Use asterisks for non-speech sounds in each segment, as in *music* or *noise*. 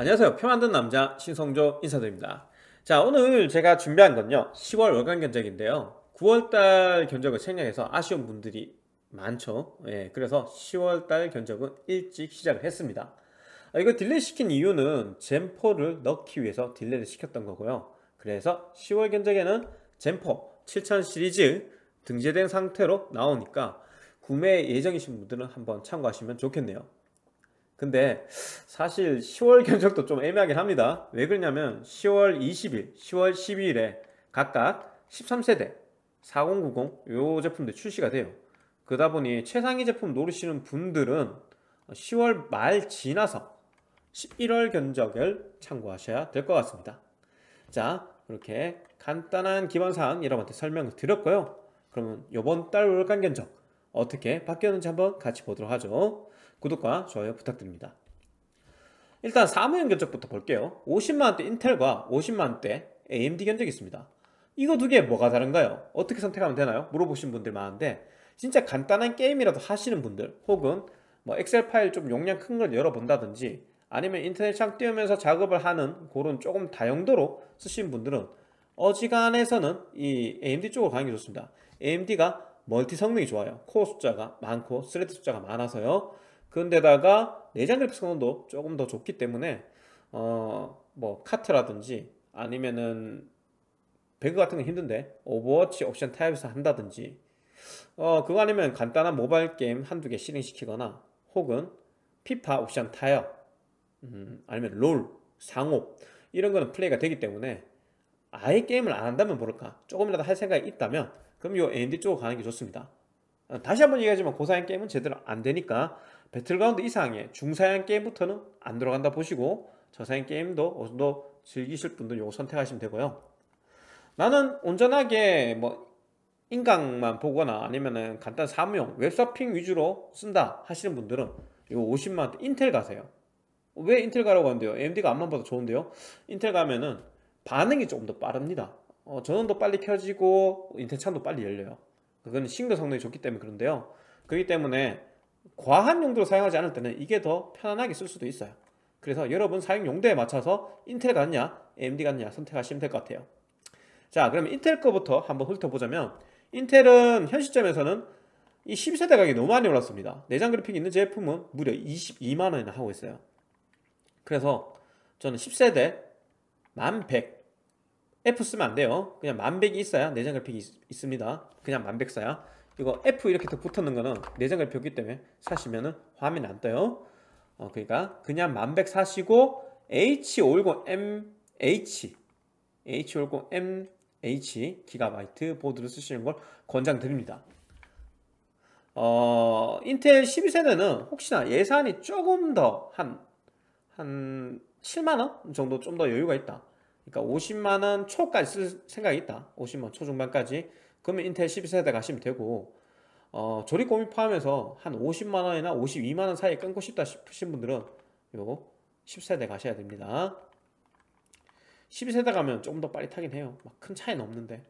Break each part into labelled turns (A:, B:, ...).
A: 안녕하세요. 표 만든 남자 신성조 인사드립니다. 자, 오늘 제가 준비한 건요. 10월 월간 견적인데요. 9월달 견적을 생략해서 아쉬운 분들이 많죠. 예, 그래서 10월달 견적은 일찍 시작을 했습니다. 아, 이거 delay 시킨 이유는 Zen 4를 넣기 위해서 delay를 시켰던 거고요. 그래서 10월 견적에는 Zen 4 7000 시리즈 등재된 상태로 나오니까 구매 예정이신 분들은 한번 참고하시면 좋겠네요. 근데 사실 10월 견적도 좀 애매하긴 합니다. 왜 그러냐면 10월 20일, 10월 12일에 각각 13세대 4090 요 제품들 출시가 돼요. 그러다 보니 최상위 제품 노리시는 분들은 10월 말 지나서 11월 견적을 참고하셔야 될 것 같습니다. 자, 이렇게 간단한 기본사항 여러분한테 설명을 드렸고요. 그러면 이번 달 월간 견적 어떻게 바뀌었는지 한번 같이 보도록 하죠. 구독과 좋아요 부탁드립니다. 일단 사무용 견적부터 볼게요. 50만원대 인텔과 50만원대 AMD 견적이 있습니다. 이거 두 개 뭐가 다른가요? 어떻게 선택하면 되나요? 물어보신 분들 많은데 진짜 간단한 게임이라도 하시는 분들 혹은 뭐 엑셀 파일 좀 용량 큰 걸 열어본다든지 아니면 인터넷 창 띄우면서 작업을 하는 그런 조금 다용도로 쓰시는 분들은 어지간해서는 이 AMD 쪽으로 가는 게 좋습니다. AMD가 멀티 성능이 좋아요. 코어 숫자가 많고 thread 숫자가 많아서요. 그런데다가 내장 그래픽 성능도 조금 더 좋기 때문에 어 뭐 카트라든지 아니면은 배그 같은 건 힘든데 오버워치 옵션 타협해서 한다든지 어 그거 아니면 간단한 모바일 게임 한두 개 실행시키거나 혹은 피파 옵션 타협 음, 아니면 롤 상옵 이런 거는 플레이가 되기 때문에 아예 게임을 안 한다면 모를까 조금이라도 할 생각이 있다면 그럼 요 AMD 쪽으로 가는 게 좋습니다. 어, 다시 한번 얘기하지만 고사양 게임은 제대로 안 되니까 배틀그라운드 이상의 중사양 게임부터는 안 들어간다 보시고 저사양 게임도 어느 정도 즐기실 분들 요거 선택하시면 되고요. 나는 온전하게 뭐 인강만 보거나 아니면은 간단 사무용 웹서핑 위주로 쓴다 하시는 분들은 이거 50만원 인텔 가세요. 왜 인텔 가라고 하는데요? AMD가 앞만 봐도 좋은데요. 인텔 가면은 반응이 조금 더 빠릅니다. 어, 전원도 빨리 켜지고 인텔 창도 빨리 열려요. 그거는 싱글 성능이 좋기 때문에 그런데요. 그렇기 때문에 과한 용도로 사용하지 않을 때는 이게 더 편안하게 쓸 수도 있어요. 그래서 여러분 사용 용도에 맞춰서 인텔 같냐, AMD 같냐 선택하시면 될 것 같아요. 자, 그러면 인텔 거부터 한번 훑어보자면 인텔은 현 시점에서는 이 12세대 가격이 너무 많이 올랐습니다. 내장 그래픽 있는 제품은 무려 22만 원이나 하고 있어요. 그래서 저는 10세대 1100 F 쓰면 안 돼요. 그냥 1100이 있어야 내장 그래픽이 있, 습니다 그냥 1100 써야. 이거 F 이렇게 더 붙었는 거는 내장을 펴기 때문에 사시면은 화면이 안 떠요. 어, 그러니까 그냥 만백 사시고 H510MH H510MH 기가바이트 보드를 쓰시는 걸 권장드립니다. 어, 인텔 12세대는 혹시나 예산이 조금 더 한, 한 7만원 정도 좀 더 여유가 있다. 그러니까 50만원 초까지 쓸 생각이 있다. 50만원 초중반까지. 그러면 인텔 12세대 가시면 되고 어, 조립 고민 포함해서 한 50만 원이나 52만 원 사이에 끊고 싶다 싶으신 분들은 요거 10세대 가셔야 됩니다. 12세대 가면 조금 더 빨리 타긴 해요. 막 큰 차이는 없는데.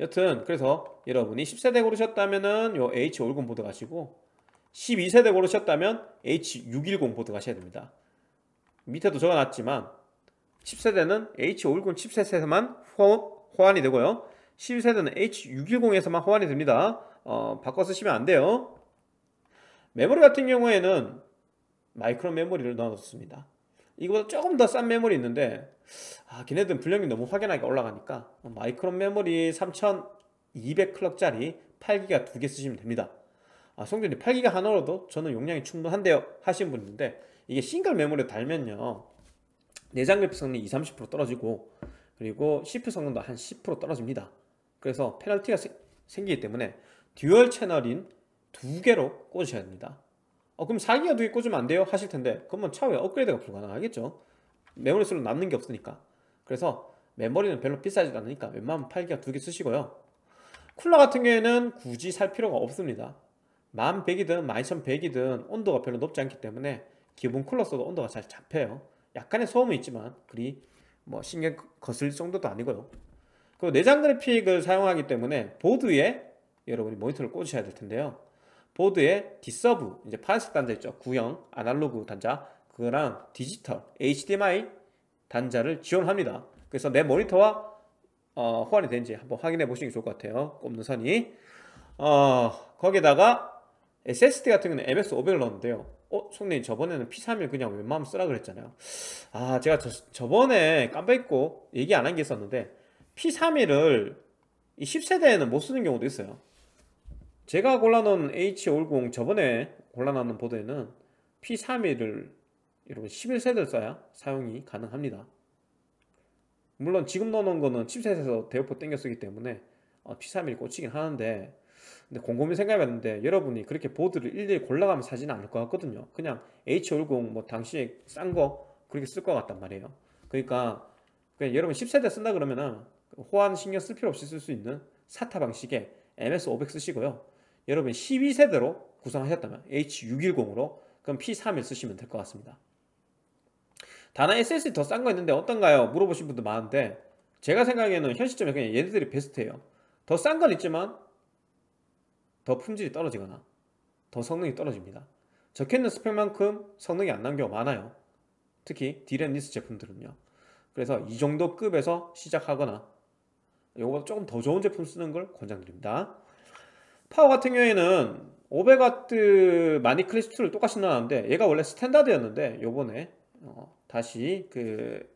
A: 여튼 그래서 여러분이 10세대 고르셨다면은 요 H510 보드 가시고 12세대 고르셨다면 H610 보드 가셔야 됩니다. 밑에도 적어놨지만 10세대는 H510 칩셋에서만 호환이 되고요. 12세대는 H610에서만 호환이 됩니다. 어, 바꿔 쓰시면 안 돼요. 메모리 같은 경우에는 마이크론 메모리를 넣어놨습니다. 이거보다 조금 더 싼 메모리 있는데 아, 걔네들은 불량이 너무 확연하게 올라가니까 마이크론 메모리 3200 clock짜리 8기가 두 개 쓰시면 됩니다. 아, 성조님 8기가 하나로도 저는 용량이 충분한데요 하시는 분 있는데 이게 싱글 메모리 달면요 내장 그래픽 성능이 20, 30% 떨어지고 그리고 CPU 성능도 한 10% 떨어집니다. 그래서 페널티가 생기기 때문에 dual channel인 두 개로 꽂으셔야 됩니다. 어, 그럼 4기가 두 개 꽂으면 안 돼요? 하실 텐데 그러면 차후에 업그레이드가 불가능하겠죠. 메모리 슬롯 남는 게 없으니까. 그래서 메모리는 별로 비싸지 않으니까 웬만하면 8기가 두 개 쓰시고요. 쿨러 같은 경우에는 굳이 살 필요가 없습니다. 1100이든 12100이든 온도가 별로 높지 않기 때문에 기본 쿨러 써도 온도가 잘 잡혀요. 약간의 소음은 있지만 그리 뭐 신경 거슬릴 정도도 아니고요. 그리고 내장 그래픽을 사용하기 때문에 보드에 여러분이 모니터를 꽂으셔야 될 텐데요. 보드에 D-sub, 이제 파란색 단자 있죠. 구형 아날로그 단자 그거랑 디지털 HDMI 단자를 지원합니다. 그래서 내 모니터와 어, 호환이 되는지 한번 확인해 보시는 게 좋을 것 같아요. 꼽는 선이. 어, 거기다가 SSD 같은 경우는 MS500을 넣었는데요. 어, 송님 저번에는 P31 그냥 웬만하면 쓰라 그랬잖아요. 아, 제가 저, 번에 깜빡 잊고 얘기 안 한 게 있었는데 P31을 이 10세대에는 못 쓰는 경우도 있어요. 제가 골라놓은 H50 저번에 골라놓은 보드에는 P31을 여러분 11세대를 써야 사용이 가능합니다. 물론 지금 넣어놓은 거는 칩셋에서 대역포 땡겨 쓰기 때문에 어, P31이 꽂히긴 하는데 근데 곰곰이 생각해봤는데 여러분이 그렇게 보드를 일일이 골라가면 사지는 않을 것 같거든요. 그냥 H50 뭐 당시에 싼 거 그렇게 쓸 것 같단 말이에요. 그러니까 그냥 여러분 10세대 쓴다 그러면은 호환 신경 쓸 필요 없이 쓸 수 있는 사타 방식의 MS500 쓰시고요. 여러분 12세대로 구성하셨다면 H610으로 그럼 P31 쓰시면 될 것 같습니다. 다나 SSD 더 싼 거 있는데 어떤가요? 물어보신 분들 많은데 제가 생각에는 현 시점에 그냥 얘네들이 베스트예요. 더 싼 건 있지만 더 품질이 떨어지거나 더 성능이 떨어집니다. 적혀있는 스펙만큼 성능이 안 나는 경우가 많아요. 특히 DRAM-less 제품들은요. 그래서 이 정도 급에서 시작하거나 요거 조금 더 좋은 제품 쓰는 걸 권장드립니다. 파워 같은 경우에는 500W 마닉 클래식2를 똑같이 넣었는데 얘가 원래 스탠다드였는데 요번에 어 다시 그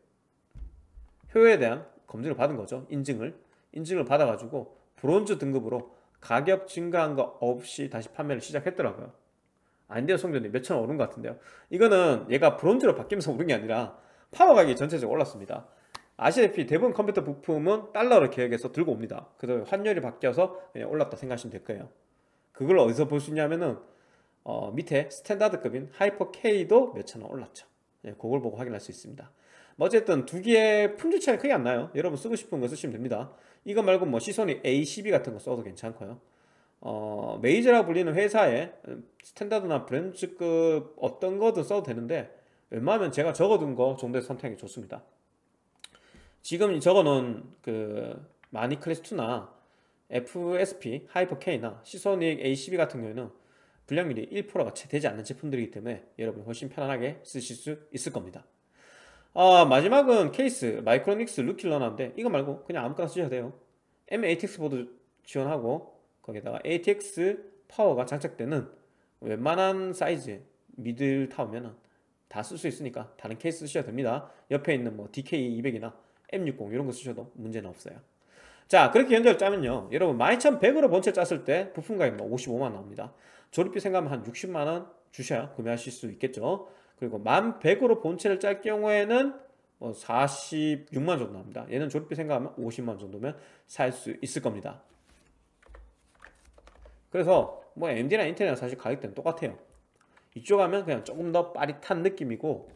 A: 효율에 대한 검증을 받은 거죠. 인증을 인증을 받아가지고 브론즈 등급으로 가격 증가한 거 없이 다시 판매를 시작했더라고요. 아닌데요, 성조님. 몇천 원 오른 것 같은데요. 이거는 얘가 브론즈로 바뀌면서 오른 게 아니라 파워 가격이 전체적으로 올랐습니다. 아시다시피 대부분 컴퓨터 부품은 달러로 계약해서 들고 옵니다. 그래서 환율이 바뀌어서 그냥 올랐다 생각하시면 될 거예요. 그걸 어디서 볼 수 있냐면은 어, 밑에 스탠다드급인 하이퍼 K도 몇천 원 올랐죠. 예, 그걸 보고 확인할 수 있습니다. 뭐 어쨌든 두 개의 품질 차이 크게 안 나요. 여러분 쓰고 싶은 거 쓰시면 됩니다. 이거 말고 뭐 시소닉 A12 같은 거 써도 괜찮고요. 어, 메이저라 불리는 회사에 스탠다드나 브론즈급 어떤 거든 써도 되는데 웬만하면 제가 적어둔 거 정도의 선택이 좋습니다. 지금 적어놓은 그 마닉 클래식2나 FSP, 하이퍼K나 시소닉 A12 같은 경우에는 불량률이 1%가 채 되지 않는 제품들이기 때문에 여러분 훨씬 편안하게 쓰실 수 있을 겁니다. 아, 마지막은 케이스 마이크로닉스 루킬러나인데 이거 말고 그냥 아무거나 쓰셔도 돼요. M-ATX 보드 지원하고 거기다가 ATX 파워가 장착되는 웬만한 사이즈 middle tower면 다 쓸 수 있으니까 다른 케이스 쓰셔도 됩니다. 옆에 있는 뭐 DK200이나 M60 이런 거 쓰셔도 문제는 없어요. 자 그렇게 연결 짜면요 여러분 12,100으로 본체 짰을 때 부품 가격 뭐 55만 나옵니다. 조립비 생각하면 한 60만원 주셔야 구매하실 수 있겠죠. 그리고 1100으로 본체를 짤 경우에는 뭐 46만 정도 합니다. 얘는 조립비 생각하면 50만 정도면 살 수 있을 겁니다. 그래서 뭐 AMD나 인텔이나 사실 가격대는 똑같아요. 이쪽 하면 그냥 조금 더 빠릿한 느낌이고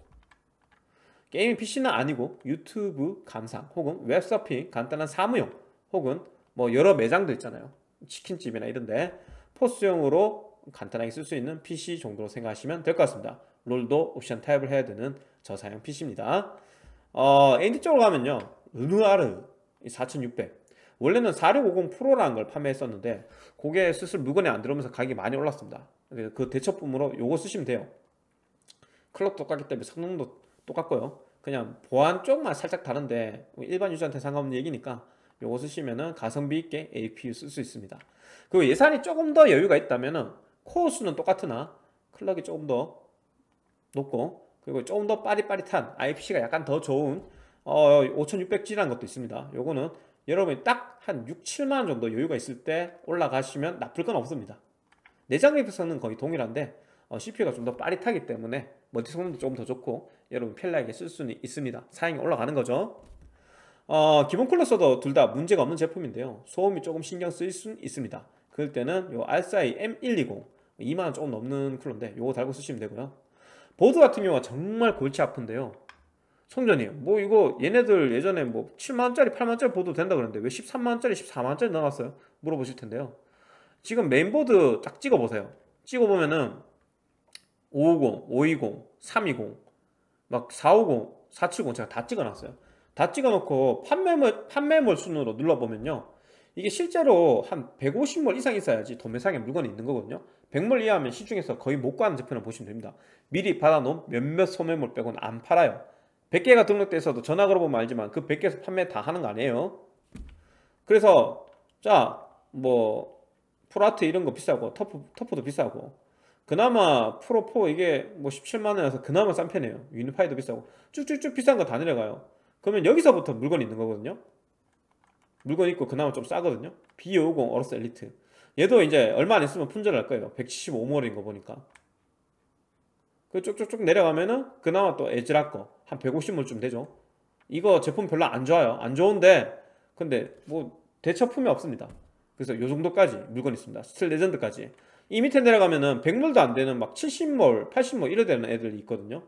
A: 게이밍 PC는 아니고 유튜브 감상 혹은 웹서핑 간단한 사무용 혹은 뭐 여러 매장도 있잖아요. 치킨집이나 이런데 POS용으로 간단하게 쓸 수 있는 PC 정도로 생각하시면 될 것 같습니다. 롤도 옵션 타협을 해야 되는 저사양 PC입니다. 어, AMD 쪽으로 가면요. Renoir 4600 원래는 4650 Pro라는 걸 판매했었는데 그게 슬슬 물건에 안 들어오면서 가격이 많이 올랐습니다. 그 대체품으로 요거 쓰시면 돼요. 클럭 똑같기 때문에 성능도 똑같고요. 그냥 보안 쪽만 살짝 다른데 일반 유저한테 상관없는 얘기니까 요거 쓰시면은 가성비 있게 APU 쓸 수 있습니다. 그리고 예산이 조금 더 여유가 있다면은 코어 수는 똑같으나 클럭이 조금 더 높고 그리고 조금 더 빠릿빠릿한 IPC가 약간 더 좋은 어, 5600G라는 것도 있습니다. 요거는 여러분이 딱 한 6, 7만원 정도 여유가 있을 때 올라가시면 나쁠 건 없습니다. 내장 그래픽 성능은 거의 동일한데 어, CPU가 좀 더 빠릿하기 때문에 멀티 성능도 조금 더 좋고 여러분 편리하게 쓸 수는 있습니다. 사양이 올라가는 거죠. 어, 기본 쿨러 써도 둘 다 문제가 없는 제품인데요. 소음이 조금 신경 쓰일 수 있습니다. 그럴 때는 요 알사이 M120 2만원 조금 넘는 쿨러인데 요거 달고 쓰시면 되고요. 보드 같은 경우가 정말 골치 아픈데요. 성조님, 뭐 이거 얘네들 예전에 뭐 7만원짜리, 8만원짜리 보드 된다 그러는데 왜 13만원짜리, 14만원짜리 나왔어요? 물어보실 텐데요. 지금 메인보드 딱 찍어보세요. 찍어보면은 550, 520, 320, 막 450, 470 제가 다 찍어놨어요. 다 찍어놓고 판매물, 판매물 순으로 눌러보면요. 이게 실제로 한 150몰 이상 있어야지 도매상에 물건이 있는 거거든요 100몰 이하면 시중에서 거의 못 구하는 제품을 보시면 됩니다 미리 받아놓은 몇몇 소매몰 빼고는 안 팔아요 100개가 등록돼 있어도 전화 걸어보면 알지만 그 100개에서 판매 다 하는 거 아니에요 그래서 자 뭐 ProArt 이런 거 비싸고 TUF, TUF도 비싸고 그나마 Pro4 이게 뭐 17만원이라서 그나마 싼 편이에요. Unify도 비싸고. 쭉쭉쭉 비싼 거 다 내려가요. 그러면 여기서부터 물건이 있는 거거든요. 물건 있고 그나마 좀 싸거든요. B550 AORUS Elite. 얘도 이제 얼마 안 있으면 품절할 거예요. 175몰인 거 보니까. 그 쭉쭉쭉 내려가면은 그나마 또 ASRock 거한 150몰쯤 되죠. 이거 제품 별로 안 좋아요. 안 좋은데 근데 뭐 대체품이 없습니다. 그래서 요 정도까지 물건 있습니다. Steel Legend까지 이 밑에 내려가면은 100몰도 안 되는 막 70몰 80몰 이래 되는 애들이 있거든요.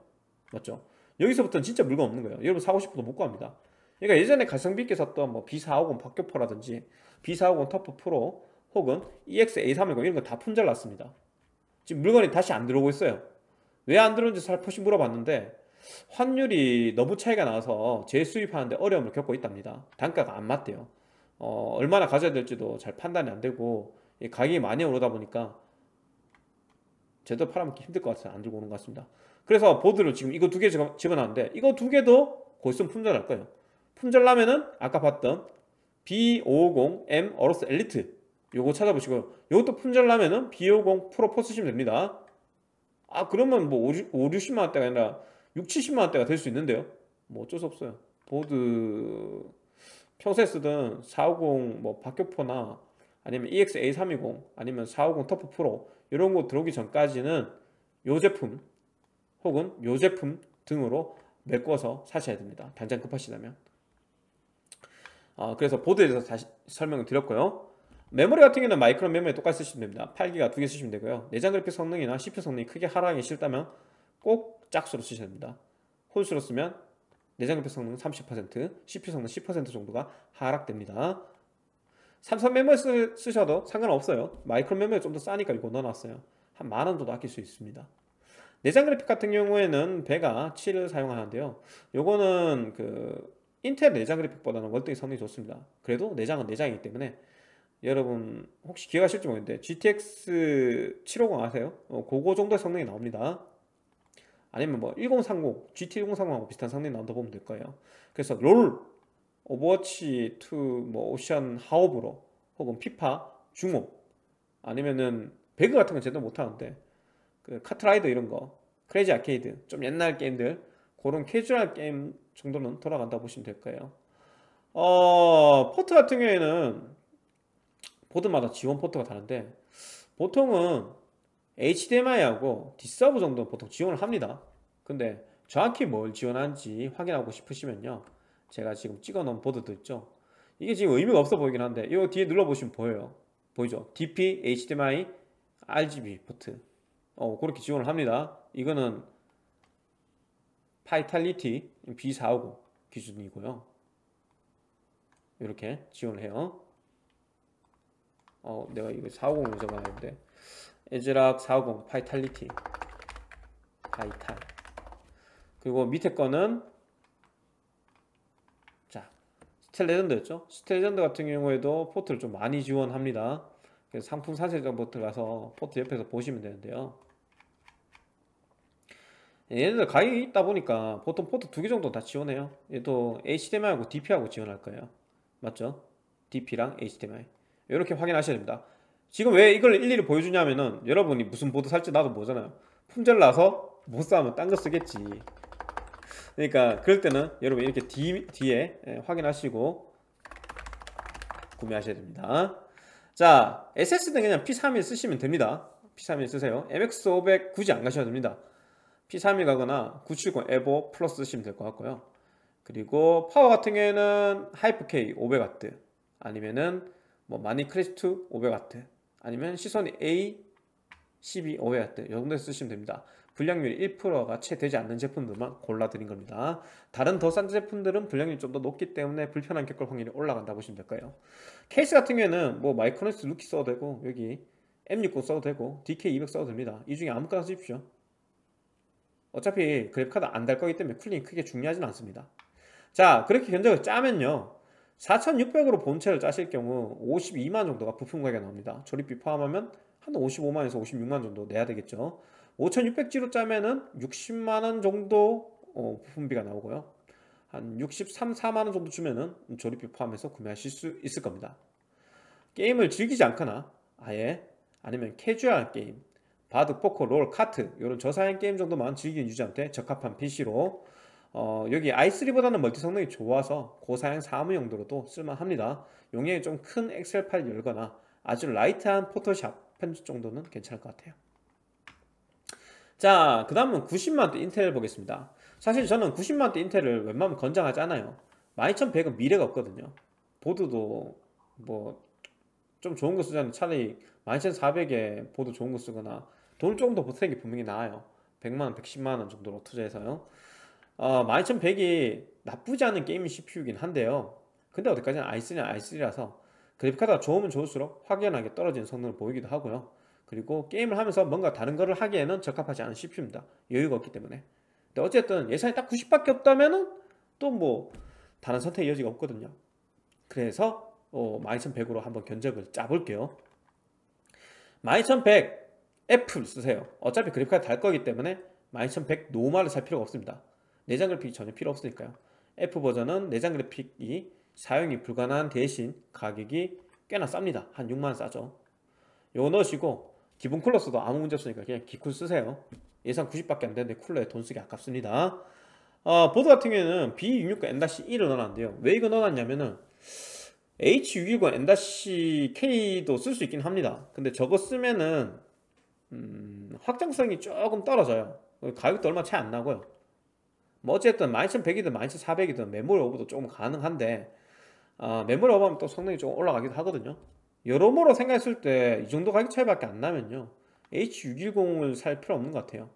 A: 맞죠? 여기서부터는 진짜 물건 없는 거예요. 여러분 사고 싶어도 못 구합니다. 그러니까 예전에 가성비 있게 샀던 뭐 B450 박격포라든지 B450 TUF Pro 혹은 EX-A320 이런 거 다 품절 났습니다. 지금 물건이 다시 안 들어오고 있어요. 왜 안 들어오는지 살포시 물어봤는데 환율이 너무 차이가 나서 재수입하는데 어려움을 겪고 있답니다. 단가가 안 맞대요. 어, 얼마나 가져야 될지도 잘 판단이 안 되고 가격이 많이 오르다 보니까 제대로 팔아먹기 힘들 것 같아서 안 들고 오는 것 같습니다. 그래서 보드를 지금 이거 두 개 집어놨는데 이거 두 개도 곧 있으면 품절할 거예요. 품절 나면은 아까 봤던 B550M 어로스 엘리트 요거 찾아보시고 요것도 품절 나면은 B50 프로 4 쓰시면 됩니다. 아 그러면 뭐 5, 5 60만 원대가 아니라 6, 70만 원대가 될 수 있는데요. 뭐 어쩔 수 없어요. 보드 평소에 쓰던 450 뭐 박교포나 아니면 EX-A320 아니면 450 터프 프로 이런 거 들어오기 전까지는 요 제품 혹은 요 제품 등으로 메꿔서 사셔야 됩니다. 당장 급하시다면. 어, 그래서 보드에 대해서 다시 설명을 드렸고요. 메모리 같은 경우는 마이크론 메모리 똑같이 쓰시면 됩니다. 8기가 두 개 쓰시면 되고요. 내장 그래픽 성능이나 CPU 성능이 크게 하락하기 싫다면 꼭 짝수로 쓰셔야 됩니다. 홀수로 쓰면 내장 그래픽 성능 30% CPU 성능 10% 정도가 하락됩니다 삼성 메모리 쓰, 셔도 상관없어요. 마이크론 메모리 좀 더 싸니까 이거 넣어놨어요. 한 만 원 정도 아낄 수 있습니다. 내장 그래픽 같은 경우에는 Vega 7을 사용하는데요. 요거는 그 인텔 내장 그래픽보다는 월등히 성능이 좋습니다. 그래도 내장은 내장이기 때문에 여러분 혹시 기억하실지 모르겠는데 GTX 750 아세요? 어, 그거 정도의 성능이 나옵니다. 아니면 뭐 1030, GT 1030하고 비슷한 성능이 나온다 보면 될 거예요. 그래서 롤, 오버워치 2, 뭐 옵션 하옵으로 혹은 피파, 중옵 아니면은 배그 같은 건 제대로 못 하는데 그 카트라이더 이런 거 크레이지 아케이드 좀 옛날 게임들 그런 캐주얼 게임 정도는 돌아간다 보시면 될 거예요. 어 포트 같은 경우에는 보드마다 지원 포트가 다른데 보통은 HDMI하고 D-Sub 정도는 보통 지원을 합니다. 근데 정확히 뭘 지원하는지 확인하고 싶으시면요 제가 지금 찍어 놓은 보드도 있죠? 이게 지금 의미가 없어 보이긴 한데 이 뒤에 눌러보시면 보여요. 보이죠? DP, HDMI, RGB 포트. 어, 그렇게 지원을 합니다. 이거는 Fatal1ty B450 기준이고요. 이렇게 지원을 해요. 어 내가 이거 450을 적어놨는데. ASRock 450 Fatal1ty Fatal 그리고 밑에 거는 자 Steel Legend였죠? Steel Legend 같은 경우에도 포트를 좀 많이 지원합니다. 그래서 상품 상세 정보 가서 포트 옆에서 보시면 되는데요. 얘네들 가격이 있다 보니까 보통 포트 두 개 정도 다 지원해요. 얘도 HDMI하고 DP하고 지원할 거예요. 맞죠? DP랑 HDMI 이렇게 확인하셔야 됩니다. 지금 왜 이걸 일일이 보여주냐면은 여러분이 무슨 보드 살지 나도 모르잖아요. 품절 나서 못 사면 딴 거 쓰겠지 그러니까 그럴 때는 여러분 이렇게 뒤, 뒤에 예, 확인하시고 구매하셔야 됩니다. 자 SSD는 그냥 P31 쓰시면 됩니다. P31 쓰세요. MX500 굳이 안 가셔도 됩니다. P31 가거나 970 EVO Plus 쓰시면 될 것 같고요. 그리고 파워 같은 경우에는 HyperK 500W 아니면은 뭐 마니 크리스트 500W 아니면 Seasonic A12 500W 이 정도 쓰시면 됩니다 불량률이 1%가 채 되지 않는 제품들만 골라드린 겁니다. 다른 더 싼 제품들은 불량률이 좀 더 높기 때문에 불편함 겪을 확률이 올라간다 보시면 될까요. 케이스 같은 경우에는 뭐 Micronics 루키 써도 되고 여기 M60 써도 되고 DK200 써도 됩니다. 이 중에 아무거나 쓰십시오. 어차피 그래픽카드 안 달 거기 때문에 cooling이 크게 중요하진 않습니다. 자 그렇게 견적을 짜면요. 4600으로 본체를 짜실 경우 52만 정도가 부품 가격이 나옵니다. 조립비 포함하면 한 55만에서 56만 정도 내야 되겠죠. 5600G로 짜면은 60만원 정도 어, 부품비가 나오고요. 한 63, 4만원 정도 주면은 조립비 포함해서 구매하실 수 있을 겁니다. 게임을 즐기지 않거나 아예 아니면 캐주얼 게임, 바둑, 포커, 롤, 카트 이런 저사양 게임 정도만 즐기는 유저한테 적합한 PC로 어, 여기 i3보다는 멀티 성능이 좋아서 고사양 사무 용도로도 쓸만합니다. 용량이 좀 큰 엑셀 파일 열거나 아주 light한 포토샵 편집 정도는 괜찮을 것 같아요. 자, 그 다음은 90만원대 인텔 보겠습니다. 사실 저는 90만원대 인텔을 웬만하면 권장하지 않아요. 12100은 미래가 없거든요. 보드도 뭐 좀 좋은 거 쓰자면 차라리 12400에 보드 좋은 거 쓰거나 돈을 조금 더 보태는 게 분명히 나아요. 100만원, 110만원 정도로 투자해서요. 어, 12100이 나쁘지 않은 게이밍 CPU이긴 한데요. 근데 어디까지나 i3는 i3라서 그래픽카드가 좋으면 좋을수록 확연하게 떨어지는 성능을 보이기도 하고요. 그리고 게임을 하면서 뭔가 다른 거를 하기에는 적합하지 않은 CPU입니다. 여유가 없기 때문에. 근데 어쨌든 예산이 딱 90밖에 없다면은 또 뭐 다른 선택 여지가 없거든요. 그래서 어, 12100으로 한번 견적을 짜볼게요. 12100 F를 쓰세요. 어차피 그래픽카드 달 거기 때문에 12100 노말을 살 필요가 없습니다. 내장 그래픽이 전혀 필요 없으니까요. F 버전은 내장 그래픽이 사용이 불가능한 대신 가격이 꽤나 쌉니다. 한 6만원 싸죠. 요거 넣으시고 기본 쿨러 써도 아무 문제 없으니까 그냥 기쿨 쓰세요. 예산 90밖에 안 되는데 쿨러에 돈 쓰기 아깝습니다. 어, 보드 같은 경우에는 B660 N-1을 넣어놨는데요. 왜 이거 넣어놨냐면은 H610 N-K도 쓸 수 있긴 합니다. 근데 저거 쓰면은 음, 확장성이 조금 떨어져요. 가격도 얼마 차이 안 나고요. 뭐 어쨌든 12100이든 12400이든 메모리 오버도 조금 가능한데 어, 메모리 오버하면 또 성능이 조금 올라가기도 하거든요. 여러모로 생각했을 때 이 정도 가격 차이밖에 안 나면요. H610을 살 필요 없는 것 같아요.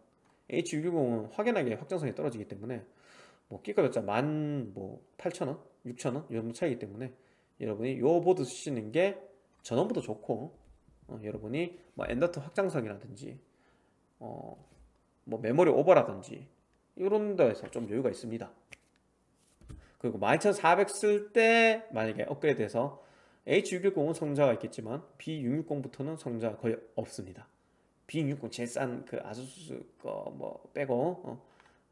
A: H610은 확연하게 확장성이 떨어지기 때문에 뭐 끼꺼졌자 만뭐 8,000원, 6,000원 이 정도 차이기 때문에 여러분이 요 보드 쓰시는 게 전원보다 좋고 어, 여러분이 뭐 엔더트 확장성이라든지 어, 뭐 메모리 오버라든지 이런 데에서 좀 여유가 있습니다. 그리고 12400 쓸 때 만약에 업그레이드해서 H610은 성자가 있겠지만 B660부터는 성자가 거의 없습니다. B660 제일 싼 그 아수스 거 뭐 빼고 어,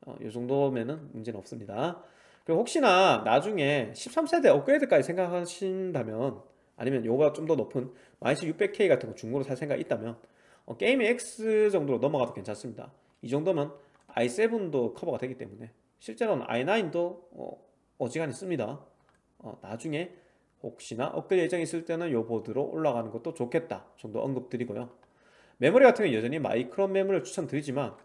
A: 어, 이 정도면은 문제는 없습니다. 그리고 혹시나 나중에 13세대 업그레이드까지 생각하신다면 아니면 요가 좀 더 높은 마이너스 600K 같은 거 중고로 살 생각 이 있다면 어, Gaming X 정도로 넘어가도 괜찮습니다. 이 정도면 i7도 커버가 되기 때문에 실제로는 i9도 어, 어지간히 씁니다. 어, 나중에 혹시나 업그레이드 예정이 있을 때는 요 보드로 올라가는 것도 좋겠다 정도 언급드리고요. 메모리 같은 경우 여전히 마이크론 메모리를 추천드리지만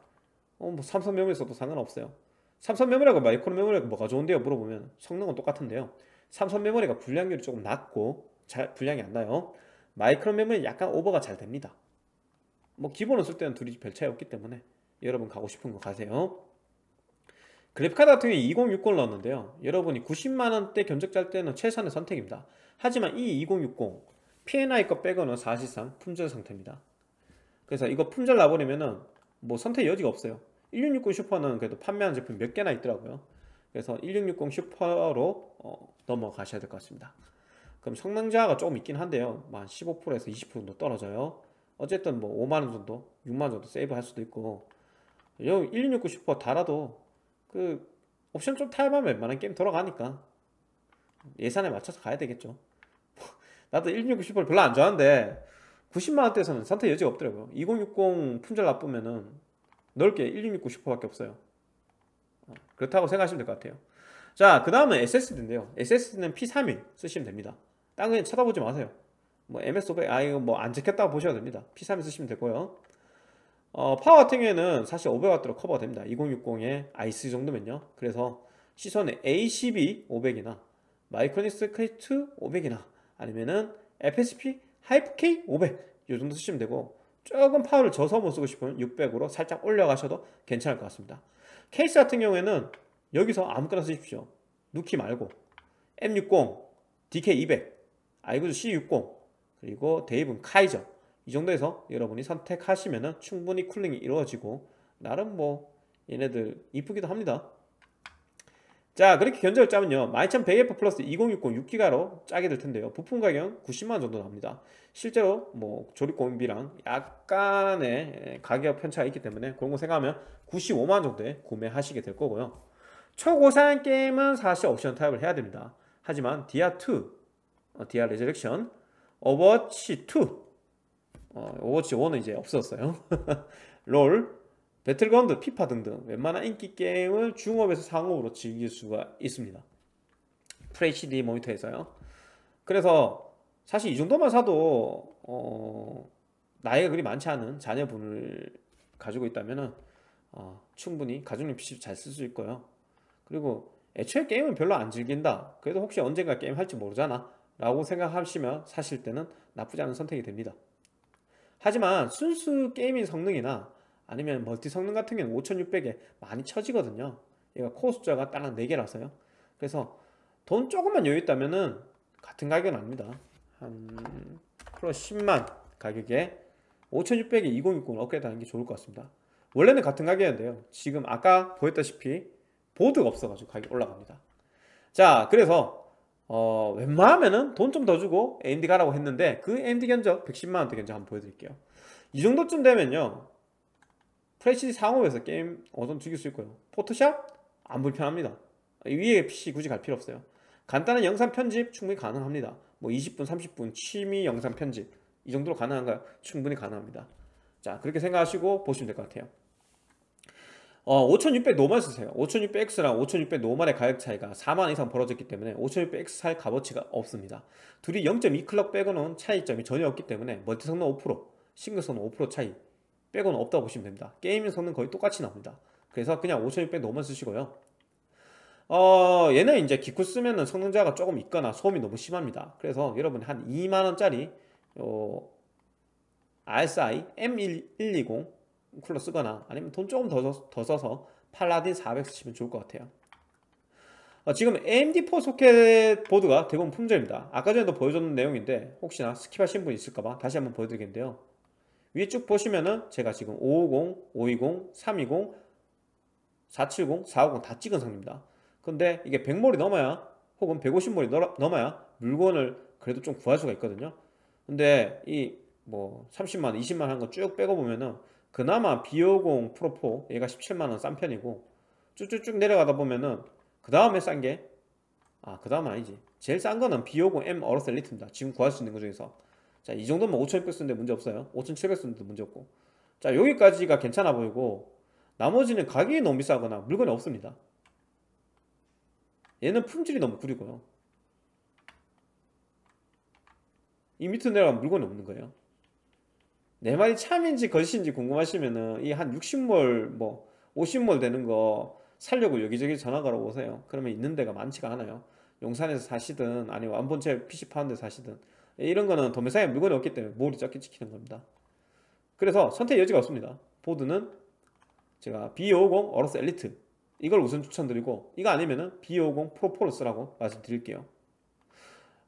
A: 어, 뭐 삼성 메모리 써도 상관없어요. 삼성 메모리하고 마이크론 메모리가 뭐가 좋은데요? 물어보면 성능은 똑같은데요. 삼성 메모리가 분량률이 조금 낮고 잘 분량이 안 나요. 마이크론 메모리 약간 오버가 잘 됩니다. 뭐 기본을 쓸 때는 둘이 별 차이 없기 때문에 여러분 가고 싶은 거 가세요. 그래픽카드 같은 경우에 2060을 넣었는데요. 여러분이 90만원대 견적 짤 때는 최선의 선택입니다. 하지만 이 2060 P&I 거 빼고는 사실상 품절 상태입니다. 그래서 이거 품절 나버리면은 뭐 선택 여지가 없어요. 1660 슈퍼는 그래도 판매한 제품 몇 개나 있더라고요. 그래서 1660 슈퍼로 어, 넘어가셔야 될 것 같습니다. 그럼 성능 저하가 조금 있긴 한데요. 한 15%에서 20% 정도 떨어져요. 어쨌든 뭐 5만원 정도, 6만원 정도 세이브 할 수도 있고 여기 1660 슈퍼 달아도 그 옵션 좀 타협하면 웬만한 게임 돌아가니까 예산에 맞춰서 가야 되겠죠. *laughs* 나도 1660 슈퍼를 별로 안 좋아하는데 90만원대에서는 선택 여지가 없더라고요. 2060 품절 나버리면은 남는 게 1660 슈퍼밖에 없어요. 어, 그렇다고 생각하시면 될 것 같아요. 자, 그 다음은 SSD인데요. SSD는 P31 쓰시면 됩니다. 딴 건 그냥 쳐다보지 마세요. 뭐 MS500, 아, 이거 뭐안 찍혔다고 보셔도 됩니다. P31 쓰시면 되고요. 어, 파워 같은 경우에는 사실 500W로 커버가 됩니다. 2060에 i3 정도면요. 그래서 시소닉 A12 500이나 마이크로닉스 크리트 500이나 아니면은 FSP 하이퍼K 500 이 정도 쓰시면 되고 조금 파워를 좋은 거 쓰고 싶으면 600으로 살짝 올려가셔도 괜찮을 것 같습니다. 케이스 같은 경우에는 여기서 아무거나 쓰십시오. 누키 말고 M60, DK200, 아이구주 C60 그리고 데이븐 카이저 이 정도에서 여러분이 선택하시면 충분히 쿨링이 이루어지고 나름 뭐 얘네들 이쁘기도 합니다. 자 그렇게 견적을 짜면요. 12100F 플러스 2060 6기가로 짜게 될 텐데요. 부품 가격 90만원 정도 나옵니다. 실제로 뭐 조립 공비랑 약간의 가격 편차가 있기 때문에 그런 거 생각하면 95만원 정도에 구매하시게 될 거고요. 초고사양 게임은 사실 옵션 타협을 해야 됩니다. 하지만 디아2 어, 디아 레저렉션 오버워치2 어, 오버워치 1은 이제 없었어요 *laughs* 롤 배틀그라운드, 피파 등등 웬만한 인기 게임을 중옵에서 상옵으로 즐길 수가 있습니다. FHD 모니터에서요. 그래서 사실 이 정도만 사도 어, 나이가 그리 많지 않은 자녀분을 가지고 있다면 어, 충분히 가정용 PC 잘 쓸 수 있고요. 그리고 애초에 게임은 별로 안 즐긴다. 그래도 혹시 언젠가 게임 할지 모르잖아. 라고 생각하시면 사실 때는 나쁘지 않은 선택이 됩니다. 하지만 순수 gaming 성능이나 아니면 멀티 성능 같은 경우는 5600에 많이 처지거든요. 얘가 코어 숫자가 딱 4개라서요. 그래서 돈 조금만 여유 있다면은 같은 가격은 아닙니다. 한 플러스 10만 가격에 5600에 2060 업그레이드 하는 게 좋을 것 같습니다. 원래는 같은 가격이었는데요. 지금 아까 보였다시피 보드가 없어가지고 가격이 올라갑니다. 자 그래서 어, 웬만하면은 돈 좀 더 주고 AMD 가라고 했는데 그 AMD 견적 110만원대 견적 한번 보여드릴게요. 이 정도쯤 되면요. FHD 상옵에서 게임 어떤 즐길 수 있고요. 포토샵? 안 불편합니다. 위에 PC 굳이 갈 필요 없어요. 간단한 영상 편집 충분히 가능합니다. 뭐 20분 30분 취미 영상 편집 이 정도로 가능한가요? 충분히 가능합니다. 자 그렇게 생각하시고 보시면 될 것 같아요 어, 5600 normal 쓰세요. 5600X랑 5600 normal의 가격 차이가 4만 이상 벌어졌기 때문에 5600X 살 값어치가 없습니다. 둘이 0.2 clock 빼고는 차이점이 전혀 없기 때문에 멀티 성능 5% 싱글 성능 5% 차이 빼고는 없다고 보시면 됩니다. gaming 성능 거의 똑같이 나옵니다. 그래서 그냥 5600 normal 쓰시고요. 어 얘는 이제 기쿨 쓰면은 성능 저하가 조금 있거나 소음이 너무 심합니다. 그래서 여러분이 한 2만원짜리 어, RSI M120 쿨러 쓰거나 아니면 돈 조금 더, 더 써서 팔라딘 400 쓰시면 좋을 것 같아요 어, 지금 AM4 소켓 보드가 대부분 품절입니다 아까 전에도 보여줬는 내용인데 혹시나 skip하신 분 있을까봐 다시 한번 보여드리겠는데요 위에 쭉 보시면은 제가 지금 550, 520, 320, 470, 450 다 찍은 상입니다. 근데 이게 100몰이 넘어야 혹은 150몰이 넘어야 물건을 그래도 좀 구할 수가 있거든요. 근데 이 뭐 30만원, 20만원 한거 쭉 빼고 보면은 그나마 B50 프로4 얘가 17만원 싼 편이고 쭉쭉쭉 내려가다 보면은 그 다음에 싼 게 아 그 다음은 아니지 제일 싼 거는 B50M 어로스 엘리트입니다 지금 구할 수 있는 것 중에서 자, 이 정도면 5600 쓰는데 문제 없어요. 5700 쓰는데 문제 없고. 자, 여기까지가 괜찮아 보이고 나머지는 가격이 너무 비싸거나 물건이 없습니다. 얘는 품질이 너무 구리고요. 이 밑으로 내려가면 물건이 없는 거예요. 내 말이 참인지 거짓인지 궁금하시면은 이 한 60몰 뭐 50몰 되는 거 살려고 여기저기 전화 걸어 보세요. 그러면 있는 데가 많지가 않아요. 용산에서 사시든 아니면 완본체 PC 파는 데 사시든 이런 거는 도매상에 물건이 없기 때문에 몰이 적게 찍히는 겁니다 그래서 선택 여지가 없습니다 보드는 제가 B550 어로스 엘리트 이걸 우선 추천드리고 이거 아니면은 B550 프로 포를 쓰라고 말씀드릴게요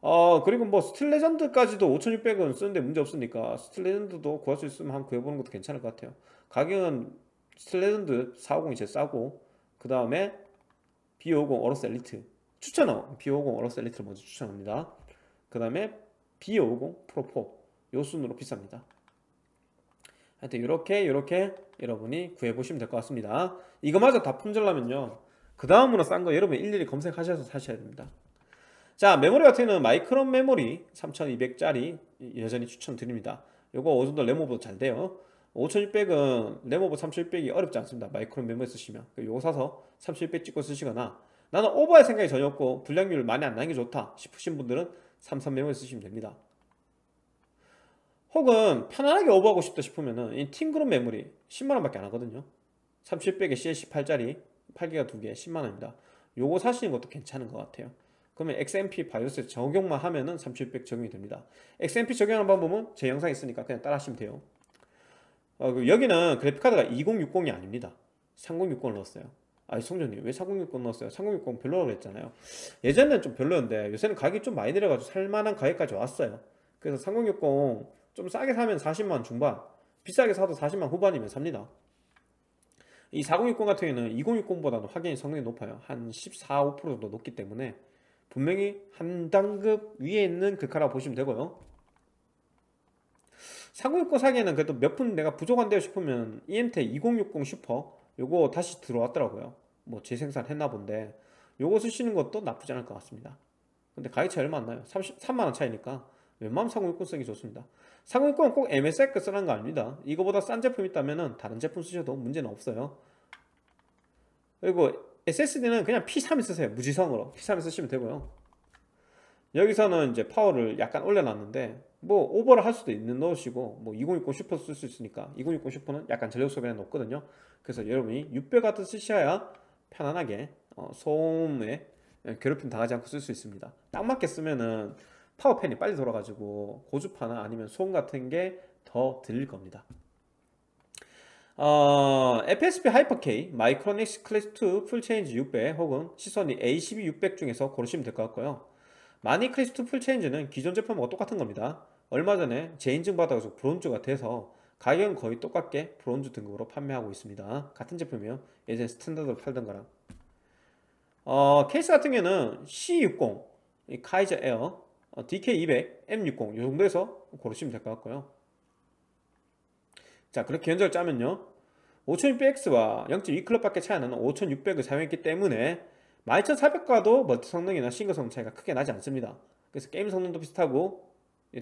A: 어 그리고 뭐 스틸 레전드까지도 5600 쓰는데 문제 없으니까 스틸 레전드도 구할 수 있으면 한번 구해보는 것도 괜찮을 것 같아요. 가격은 스틸 레전드 450이 제일 싸고 그 다음에 B550 어로스 엘리트 추천은 B550 어로스 엘리트를 먼저 추천합니다. 그 다음에 B550 프로4 요 순으로 비쌉니다. 하여튼 이렇게 이렇게 여러분이 구해보시면 될 것 같습니다. 이거마저 다 품절라면요. 그 다음으로 싼 거 여러분 일일이 검색하셔서 사셔야 됩니다 자 메모리 같은 경우는 마이크론 메모리 3200짜리 여전히 추천드립니다. 요거 어느 정도 램오버도 잘 돼요. 5600은 램오버 3600이 어렵지 않습니다. 마이크론 메모리 쓰시면. 요거 사서 3600 찍고 쓰시거나 나는 오버할 생각이 전혀 없고 불량률 많이 안 나는 게 좋다 싶으신 분들은 삼성 메모리 쓰시면 됩니다. 혹은 편안하게 오버하고 싶다 싶으면은 이 팀그룹 메모리 10만원 밖에 안 하거든요. 3700에 CL18짜리 8기가 2개 10만원입니다. 요거 사시는 것도 괜찮은 것 같아요 그러면 XMP 바이오스 적용만 하면은 3700 적용이 됩니다. XMP 적용하는 방법은 제 영상 있으니까 그냥 따라 하시면 돼요. 어, 그 여기는 그래픽카드가 2060이 아닙니다. 3060을 넣었어요. 아니 성전님 왜 3060 넣었어요? 3060 별로라고 그랬잖아요. 예전에는 좀 별로였는데 요새는 가격이 좀 많이 내려가지고 살만한 가격까지 왔어요. 그래서 3060 좀 싸게 사면 40만 중반 비싸게 사도 40만 후반이면 삽니다. 이 4060 같은 경우에는 2060보다는 확연히 성능이 높아요. 한 14, 5% 정도 높기 때문에 분명히 한 단급 위에 있는 글카라고 보시면 되고요. 4060 사기에는 그래도 몇 푼 내가 부족한데요 싶으면 EMT 2060 슈퍼 요거 다시 들어왔더라고요. 뭐 재생산 했나 본데 요거 쓰시는 것도 나쁘지 않을 것 같습니다. 근데 가격 차이 얼마 안 나요. 33만원 차이니까 웬만하면 4060 쓰기 좋습니다. 4060은 꼭 MSI 거 쓰는 거 아닙니다. 이거보다 싼 제품 있다면 다른 제품 쓰셔도 문제는 없어요. 그리고 SSD는 그냥 P31 쓰세요. 무지성으로. P31 쓰시면 되고요. 여기서는 이제 파워를 약간 올려놨는데 뭐 오버를 할 수도 있는 넣으시고 뭐 2060 슈퍼 쓸 수 있으니까 2060 슈퍼는 약간 전력 소비가 높거든요. 그래서 여러분이 600와트는 쓰셔야 편안하게 어, 소음에 괴롭힘 당하지 않고 쓸 수 있습니다. 딱 맞게 쓰면은 파워팬이 빨리 돌아가지고 고주파나 아니면 소음 같은 게 더 들릴 겁니다. 어, FSP 하이퍼K, 마이크로닉스 클래스 2 풀체인지 600 혹은 시소닉 A12 600 중에서 고르시면 될 것 같고요. 마닉 클래스 2 풀체인지는 기존 제품하고 똑같은 겁니다. 얼마 전에 재인증 받아가지고 브론즈가 돼서 가격은 거의 똑같게 브론즈 등급으로 판매하고 있습니다. 같은 제품이요. 예전에 스탠다드로 팔던 거랑. 어, 케이스 같은 경우는 C60, 카이저 에어, 어, DK200, M60 이 정도에서 고르시면 될 것 같고요. 자 그렇게 견적을 짜면요 5600X와 0.2클럭밖에 차이 나는 5600을 사용했기 때문에 12400과도 멀티 성능이나 싱글 성능 차이가 크게 나지 않습니다. 그래서 게임 성능도 비슷하고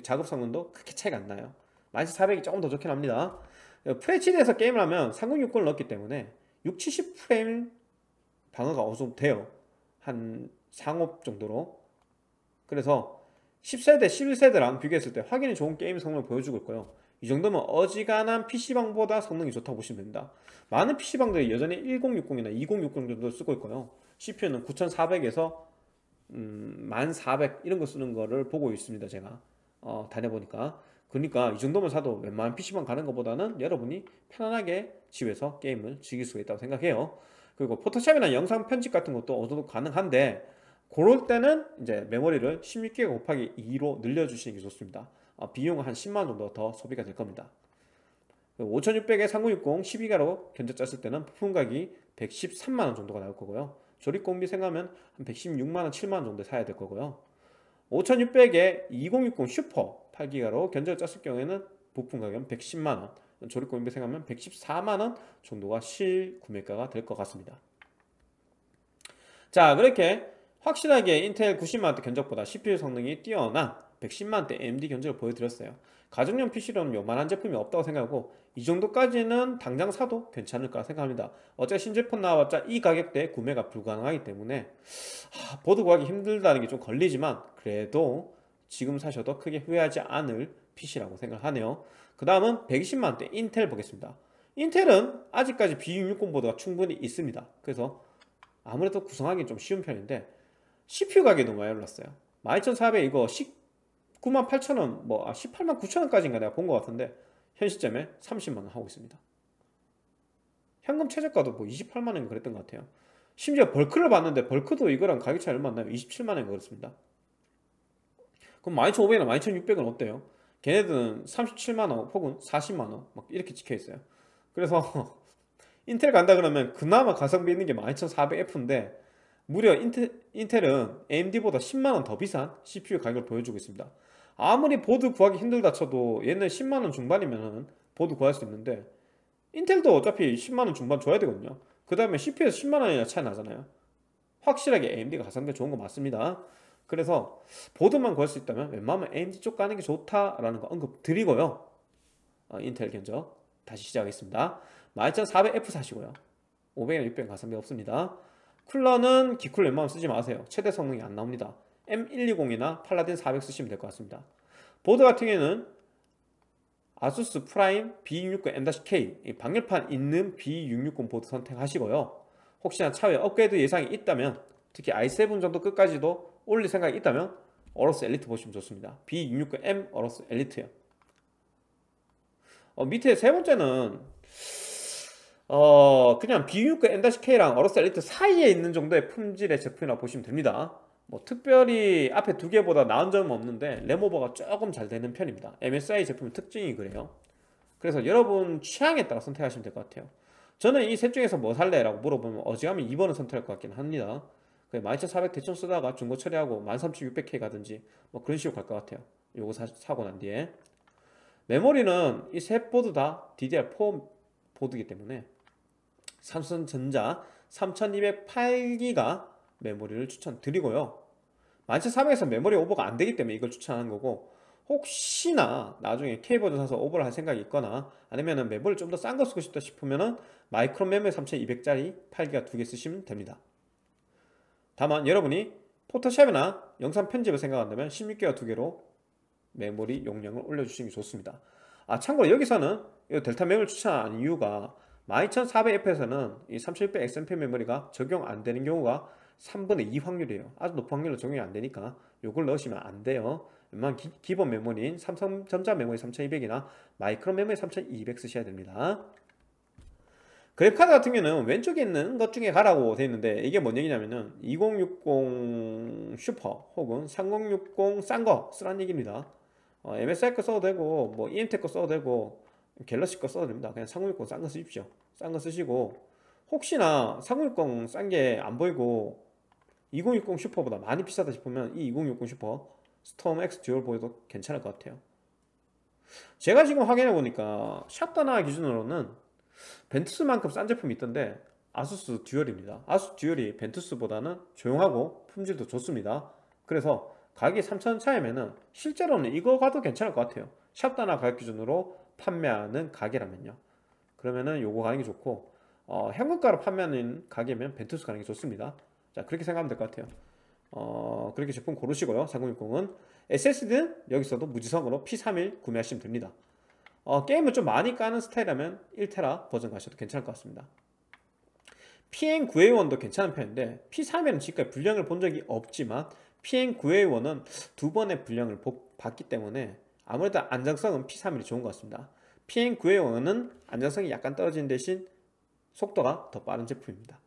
A: 작업 성능도 크게 차이가 안 나요. 12400이 조금 더 좋긴 합니다. FHD에서 게임을 하면 3060을 넣었기 때문에 6, 70프레임 방어가 어느 정도 돼요. 한 상옵 정도로. 그래서 10세대, 11세대랑 비교했을 때 확연히 좋은 게임 성능을 보여주고 있고요. 이 정도면 어지간한 PC방보다 성능이 좋다고 보시면 됩니다. 많은 PC방들이 여전히 1060이나 2060 정도 쓰고 있고요. CPU는 9400에서 음, 1400 이런 거 쓰는 거를 보고 있습니다. 제가 어, 다녀보니까 그러니까 이 정도면 사도 웬만한 PC방 가는 것보다는 여러분이 편안하게 집에서 게임을 즐길 수가 있다고 생각해요. 그리고 포토샵이나 영상 편집 같은 것도 어느 정도 가능한데 그럴 때는 이제 메모리를 16기가 곱하기 2로 늘려주시는 게 좋습니다. 어, 비용은 한 10만 원 정도 더 소비가 될 겁니다. 5600에 3060 12기가로 견적 짰을 때는 부품 가격이 113만 원 정도가 나올 거고요. 조립 공임비 생각하면 한 116만 원, 7만 원 정도 사야 될 거고요. 5600에 2060 슈퍼 8기가로 견적을 짰을 경우에는 부품 가격은 110만 원, 조립 공임비 생각하면 114만 원 정도가 실 구매가가 될 것 같습니다. 자, 그렇게 확실하게 인텔 90만원대 견적보다 CPU 성능이 뛰어난 110만원대 AMD 견적을 보여드렸어요. 가정용 PC로는 요만한 제품이 없다고 생각하고 이 정도까지는 당장 사도 괜찮을까 생각합니다. 어차피 신제품 나와봤자 이 가격대에 구매가 불가능하기 때문에 하, 보드 구하기 힘들다는 게 좀 걸리지만 그래도 지금 사셔도 크게 후회하지 않을 PC라고 생각하네요. 그 다음은 120만원대 인텔 보겠습니다. 인텔은 아직까지 B660 보드가 충분히 있습니다. 그래서 아무래도 구성하기 좀 쉬운 편인데 CPU 가격이 너무 많이 올랐어요. 12400 이거 19만 8천 원, 뭐, 아, 18만 9천 원까지인가 내가 본 것 같은데, 현 시점에 30만 원 하고 있습니다. 현금 최저가도 뭐 28만 원 그랬던 것 같아요. 심지어 벌크를 봤는데, 벌크도 이거랑 가격 차이 얼마 안 나요? 27만 원 그렇습니다. 그럼 12,500이나 12,600은 어때요? 걔네들은 37만 원 혹은 40만 원 막 이렇게 찍혀 있어요. 그래서 *laughs* 인텔 간다 그러면 그나마 가성비 있는 게 12400F인데 무려 인텔, 인텔은 AMD보다 10만원 더 비싼 CPU 가격을 보여주고 있습니다. 아무리 보드 구하기 힘들다 쳐도 얘는 10만원 중반이면 보드 구할 수 있는데 인텔도 어차피 10만원 중반 줘야 되거든요. 그 다음에 CPU에서 10만원이나 차이 나잖아요. 확실하게 AMD가 가성비 좋은 거 맞습니다. 그래서 보드만 구할 수 있다면 웬만하면 AMD 쪽 가는 게 좋다라는 거 언급 드리고요. 어, 인텔 견적 다시 시작하겠습니다. 12400F 사시고요. 500이나 600 가성비 없습니다. 쿨러는 기쿨 웬만하면 쓰지 마세요. 최대 성능이 안 나옵니다. M120이나 팔라딘 400 쓰시면 될 것 같습니다. 보드 같은 경우에는 아수스 프라임 B660 M-K 방열판 있는 B660 보드 선택하시고요. 혹시나 차후에 업그레이드 예상이 있다면 특히 i7 정도 끝까지도 올릴 생각이 있다면 어로스 엘리트 보시면 좋습니다. B660M 어로스 엘리트요. 어, 밑에 세 번째는 어 그냥 B660 M-K랑 어로스 엘리트 사이에 있는 정도의 품질의 제품이라고 보시면 됩니다. 뭐 특별히 앞에 두 개보다 나은 점은 없는데 램오버가 조금 잘 되는 편입니다. MSI 제품의 특징이 그래요. 그래서 여러분 취향에 따라 선택하시면 될 것 같아요. 저는 이 셋 중에서 뭐 살래 라고 물어보면 어지간하면 2번을 선택할 것 같긴 합니다. 12400 대충 쓰다가 중고 처리하고 13600K 가든지 뭐 그런 식으로 갈 것 같아요. 요거 사, 고난 뒤에 메모리는 이 세 보드 다 DDR4 보드이기 때문에 삼성전자 3200 8기가 메모리를 추천드리고요. 12400에서 메모리 오버가 안 되기 때문에 이걸 추천하는 거고 혹시나 나중에 K보드 사서 오버를 할 생각이 있거나 아니면은 메모리 좀더 싼 거 쓰고 싶다 싶으면은 마이크론 메모리 3200짜리 8기가 두 개 쓰시면 됩니다. 다만 여러분이 포토샵이나 영상 편집을 생각한다면 16기가 두 개로 메모리 용량을 올려주시는 게 좋습니다. 아 참고로 여기서는 이 델타 메모리 추천한 이유가 12400F에서는 이 3600 XMP 메모리가 적용 안 되는 경우가 3분의 2 확률이에요. 아주 높은 확률로 적용이 안 되니까 이걸 넣으시면 안 돼요. 웬만 기, 본 메모리인 삼성 전자 메모리 3200이나 마이크론 메모리 3200 쓰셔야 됩니다. 그래픽카드 같은 경우는 왼쪽에 있는 것 중에 가라고 되어 있는데 이게 뭔 얘기냐면은 2060 슈퍼 혹은 3060 싼 거 쓰라는 얘기입니다. 어, MSI 거 써도 되고 뭐 EMTEC 거 써도 되고 갤럭시 거 써도 됩니다. 그냥 3060 싼 거 쓰십시오. 싼 거 쓰시고 혹시나 3060 싼 게 안 보이고 2060 슈퍼보다 많이 비싸다 싶으면 이 2060 슈퍼 스톰 X 듀얼 보여도 괜찮을 것 같아요. 제가 지금 확인해 보니까 샵다나 기준으로는 벤투스만큼 싼 제품이 있던데 아수스 듀얼입니다. 아수스 듀얼이 벤투스보다는 조용하고 품질도 좋습니다. 그래서 가격이 3,000원 차이면은 실제로는 이거 가도 괜찮을 것 같아요. 샵다나 가격 기준으로 판매하는 가게라면요. 그러면은 요거 가는 게 좋고 어, 현금가로 판매하는 가게면 벤투스 가는 게 좋습니다. 자 그렇게 생각하면 될 것 같아요. 어, 그렇게 제품 고르시고요 3060은. SSD는 여기서도 무지성으로 P31 구매하시면 됩니다. 어, 게임을 좀 많이 까는 스타일이라면 1테라 버전 가셔도 괜찮을 것 같습니다. PN9A1도 괜찮은 편인데 P31은 지금까지 불량을 본 적이 없지만 PN9A1은 두 번의 불량을 봤기 때문에 아무래도 안정성은 P31이 좋은 것 같습니다. PN9A1은 안정성이 약간 떨어지는 대신 속도가 더 빠른 제품입니다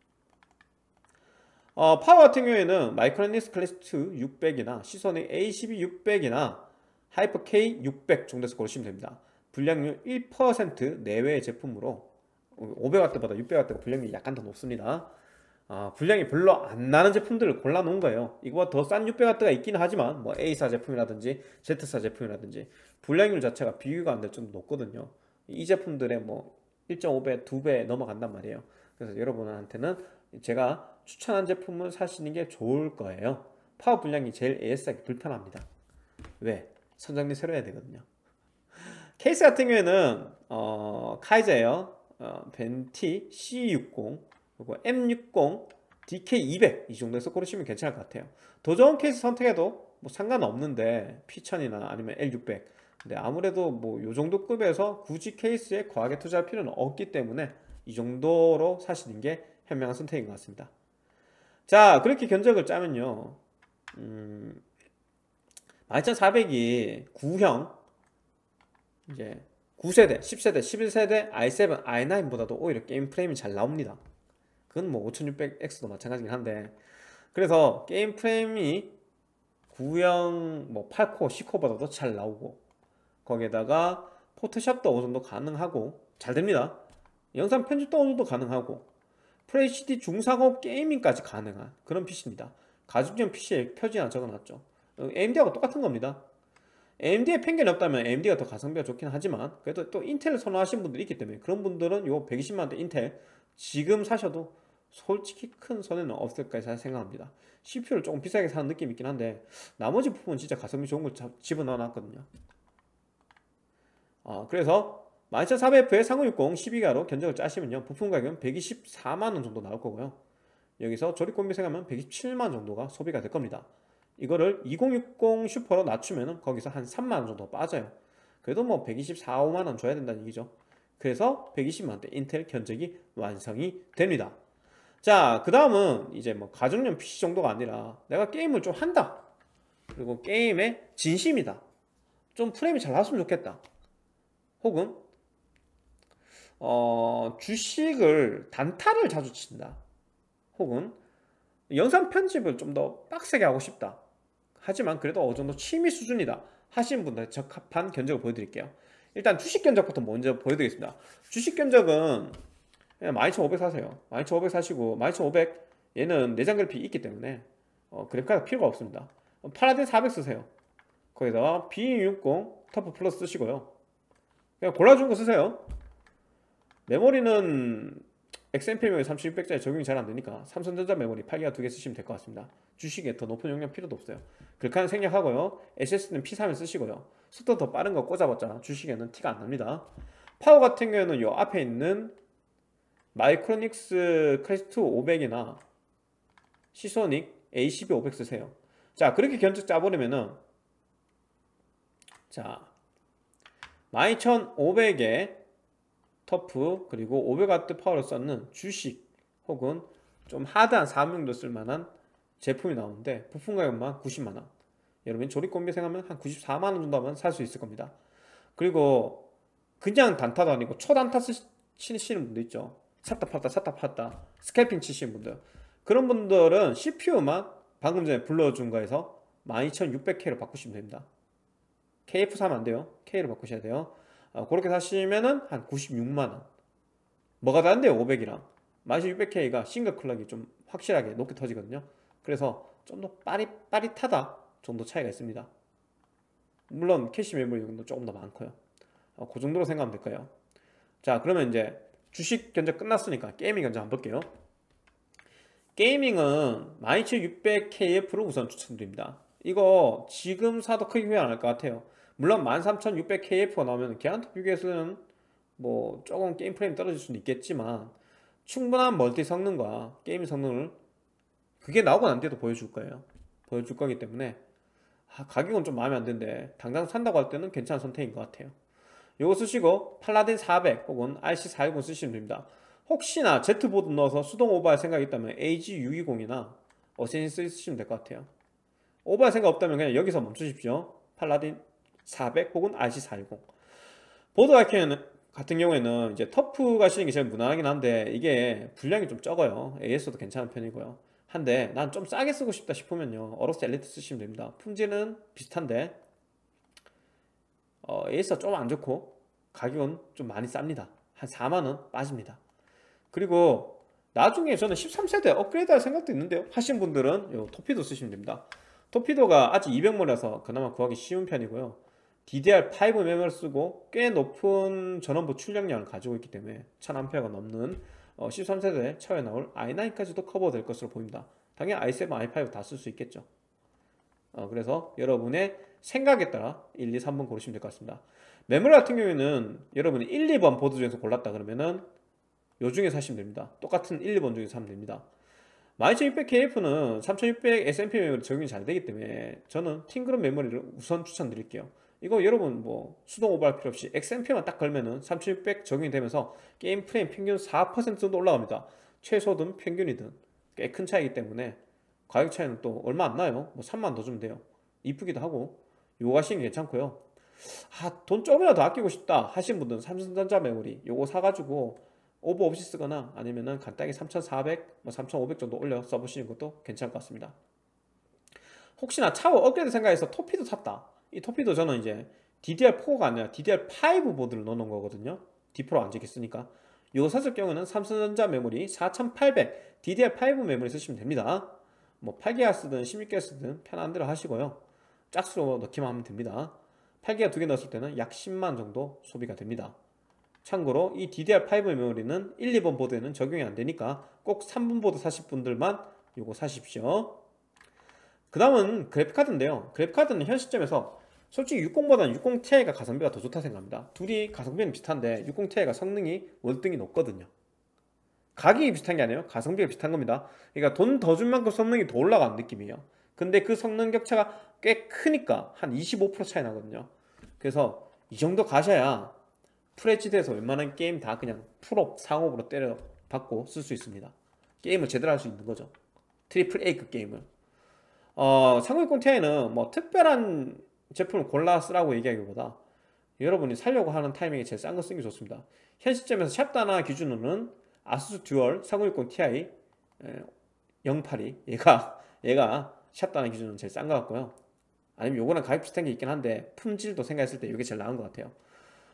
A: 어, 파워 같은 경우에는 마이크로닉스 클래식 2 600이나 시소닉 A12 600이나 하이퍼 K 600 정도에서 고르시면 됩니다. 불량률 1% 내외의 제품으로 500W보다 600W가 불량률이 약간 더 높습니다. 어, 불량이 별로 안 나는 제품들을 골라 놓은 거예요. 이거보다 더 싼 600W가 있긴 하지만 뭐 A사 제품이라든지 Z사 제품이라든지 불량률 자체가 비교가 안 될 정도 높거든요. 이 제품들의 뭐 1.5배, 2배 넘어간단 말이에요. 그래서 여러분한테는 제가 추천한 제품을 사시는 게 좋을 거예요. 파워 불량이 제일 AS하기 불편합니다. 왜? 선정리 새로 해야 되거든요. 케이스 같은 경우에는 어, 카이저예요. 어, 벤티 C60 그리고 M60 DK200 이 정도에서 고르시면 괜찮을 것 같아요. 더 좋은 케이스 선택해도 뭐 상관없는데 P1000이나 아니면 L600 근데 아무래도 뭐 요 정도 급에서 굳이 케이스에 과하게 투자할 필요는 없기 때문에 이 정도로 사시는 게 현명한 선택인 것 같습니다. 자 그렇게 견적을 짜면요 음, 12400이 9형 이제 9세대, 10세대, 11세대 i7, i9보다도 오히려 게임 프레임이 잘 나옵니다. 그건 뭐 5600X도 마찬가지긴 한데. 그래서 게임 프레임이 9형 뭐 8코, 10코보다도 잘 나오고 거기에다가 포토샵도 어느 정도 가능하고 잘 됩니다. 영상 편집도 어느 정도 가능하고 FHD 중상업 게이밍까지 가능한 그런 PC입니다. 가죽형 PC에 표지 하나 적어놨죠. AMD하고 똑같은 겁니다. AMD에 편견이 없다면 AMD가 더 가성비가 좋긴 하지만 그래도 또 인텔을 선호하시는 분들이 있기 때문에 그런 분들은 요 120만원대 인텔 지금 사셔도 솔직히 큰 손해는 없을 거라 생각합니다. CPU를 조금 비싸게 사는 느낌이 있긴 한데 나머지 부분은 진짜 가성비 좋은 걸 집어넣어 놨거든요. 어, 그래서 12400F에 3060 12가로 견적을 짜시면요 부품 가격은 124만원 정도 나올 거고요 여기서 조립공비 생각하면 127만원 정도가 소비가 될 겁니다 이거를 2060 슈퍼로 낮추면 거기서 한 3만원 정도 빠져요 그래도 뭐 124, 5만원 줘야 된다는 얘기죠 그래서 120만원대 인텔 견적이 완성이 됩니다 자, 그 다음은 이제 뭐 가정용 PC 정도가 아니라 내가 게임을 좀 한다. 그리고 게임에 진심이다. 좀 프레임이 잘 나왔으면 좋겠다. 혹은 어, 주식을 단타를 자주 친다. 혹은 영상 편집을 좀 더 빡세게 하고 싶다. 하지만 그래도 어느 정도 취미 수준이다. 하시는 분들 적합한 견적을 보여드릴게요. 일단 주식 견적부터 먼저 보여드리겠습니다. 주식 견적은 그냥 12,500 사세요 12,500 사시고 12,500 얘는 내장 그래픽이 있기 때문에 어, 그래픽카드 필요가 없습니다 팔라딘 400 쓰세요 거기다가 B60 터프 플러스 쓰시고요 그냥 골라준 거 쓰세요 메모리는 XMPM에 3600짜리 적용이 잘 안되니까 삼성전자 메모리 8기가 두 개 쓰시면 될 것 같습니다. 주식에 더 높은 용량 필요도 없어요. 글카는 생략하고요. SSD는 P3을 쓰시고요. 속도 더 빠른 거 꽂아봤자 주식에는 티가 안 납니다. 파워 같은 경우에는 요 앞에 있는 마이크로닉스 클래식 2 500이나 시소닉 A12 500 쓰세요. 자 그렇게 견적 짜버리면은 자 12500에 터프 그리고 500W 파워를 썼는 주식 혹은 좀 하드한 사무용도 쓸만한 제품이 나오는데 부품 가격만 90만원. 여러분 조립 공비 생각하면 한 94만원 정도 하면 살 수 있을 겁니다. 그리고 그냥 단타도 아니고 초단타 치시는 분들 있죠. 샀다 팔다 샀다 팔다. 스캘핑 치시는 분들. 그런 분들은 CPU만 방금 전에 불러준 거에서 12600K로 바꾸시면 됩니다. KF 사면 안 돼요. K로 바꾸셔야 돼요 어, 그렇게 사시면은 한 96만원. 뭐가 다른데요? 500이랑. 12600K가 싱글 클럭이 좀 확실하게 높게 터지거든요. 그래서 좀 더 빠릿빠릿하다 정도 차이가 있습니다. 물론 캐시 메모리도 조금 더 많고요. 어, 그 정도로 생각하면 될까요. 자 그러면 이제 주식 견적 끝났으니까 게이밍 견적 한번 볼게요. 게이밍은 12600KF를 우선 추천드립니다. 이거 지금 사도 크게 후회 안 할 것 같아요 물론 13600KF가 나오면 걔한테 비교해서는 뭐 조금 게임 프레임 떨어질 수는 있겠지만 충분한 멀티 성능과 게임 성능을 그게 나오고 난 뒤에도 보여줄 거예요. 보여줄 거기 때문에. 아, 가격은 좀 마음에 안 드는데 당장 산다고 할 때는 괜찮은 선택인 것 같아요. 이거 쓰시고 팔라딘 400 혹은 RC410 쓰시면 됩니다. 혹시나 Z보드 넣어서 수동 오버할 생각이 있다면 AG620이나 어쌔신 쓰시면 될 것 같아요. 오버할 생각 없다면 그냥 여기서 멈추십시오. 팔라딘 400 혹은 RC410 보드 같은 경우에는 이제 터프 가시는 게 제일 무난하긴 한데 이게 불량이 좀 적어요. AS도 괜찮은 편이고요. 한데 난 좀 싸게 쓰고 싶다 싶으면요. 어로스 엘리트 쓰시면 됩니다. 품질은 비슷한데 어, AS가 좀 안 좋고 가격은 좀 많이 쌉니다. 한 4만원 빠집니다. 그리고 나중에 저는 13세대 업그레이드 할 생각도 있는데요. 하신 분들은 요 토피도 쓰시면 됩니다. 토피도가 아직 200몰이라서 그나마 구하기 쉬운 편이고요 DDR5 메모를 쓰고 꽤 높은 전원부 출력량을 가지고 있기 때문에 1000A가 넘는 13세대 어, 차에 나올 i9까지도 커버될 것으로 보입니다. 당연히 i7, i5 다 쓸 수 있겠죠. 어, 그래서 여러분의 생각에 따라 1, 2, 3번 고르시면 될 것 같습니다. 메모리 같은 경우에는 여러분이 1, 2번 보드 중에서 골랐다 그러면은 요 중에 사시면 됩니다. 똑같은 1, 2번 중에서 사면 됩니다. 12600KF는 3600 SMP 메모리 적용이 잘 되기 때문에 저는 팅그룹 메모리를 우선 추천드릴게요 이거 여러분 뭐 수동 오버할 필요 없이 XMP만 딱 걸면은 3600 적용이 되면서 게임 프레임 평균 4% 정도 올라갑니다. 최소든 평균이든 꽤 큰 차이기 때문에 가격 차이는 또 얼마 안 나요. 뭐 3만 더 주면 돼요. 이쁘기도 하고 게 괜찮고요. 아, 돈 조금이라도 아끼고 싶다 하신 분들은 삼성전자 메모리 요거 사가지고 오버 없이 쓰거나 아니면은 간단하게 3400, 뭐 3500 정도 올려 써보시는 것도 괜찮을 것 같습니다. 혹시나 차후 업그레이드 생각해서 토피도 샀다 이 토피도 저는 이제 DDR4가 아니라 DDR5 보드를 넣어놓은 거거든요. D4로 안 적겠으니까. 이거 샀을 경우는 삼성전자 메모리 4800 DDR5 메모리 쓰시면 됩니다. 뭐 8기가 쓰든 16기가 쓰든 편한 대로 하시고요. 짝수로 넣기만 하면 됩니다. 8기가 두 개 넣었을 때는 약 10만 정도 소비가 됩니다. 참고로 이 DDR5 메모리는 1, 2번 보드에는 적용이 안 되니까 꼭 3분 보드 사실 분들만 이거 사십시오. 그 다음은 그래픽카드인데요. 그래픽카드는 현 시점에서 솔직히 60보다는 60ti가 가성비가 더 좋다 생각합니다. 둘이 가성비는 비슷한데 60ti가 성능이 월등히 높거든요. 가격이 비슷한 게 아니에요. 가성비가 비슷한 겁니다. 그러니까 돈 더 준 만큼 성능이 더 올라가는 느낌이에요. 근데 그 성능 격차가 꽤 크니까 한 25% 차이 나거든요. 그래서 이 정도 가셔야 FHD에서 웬만한 게임 다 그냥 풀옵 상옵으로 때려 박고 쓸 수 있습니다. 게임을 제대로 할 수 있는 거죠. 트리플 A급 게임을. 어, 3060 Ti는 뭐 특별한 제품을 골라 쓰라고 얘기하기보다 여러분이 살려고 하는 타이밍에 제일 싼 거 쓰는 게 좋습니다 현 시점에서 샵다나와 기준으로는 아수스 듀얼 3060 Ti O8 V2 얘가 얘가 샵다나와 기준으로 제일 싼것 같고요 아니면 요거랑 가격 비슷한 게 있긴 한데 품질도 생각했을 때 이게 제일 나은 것 같아요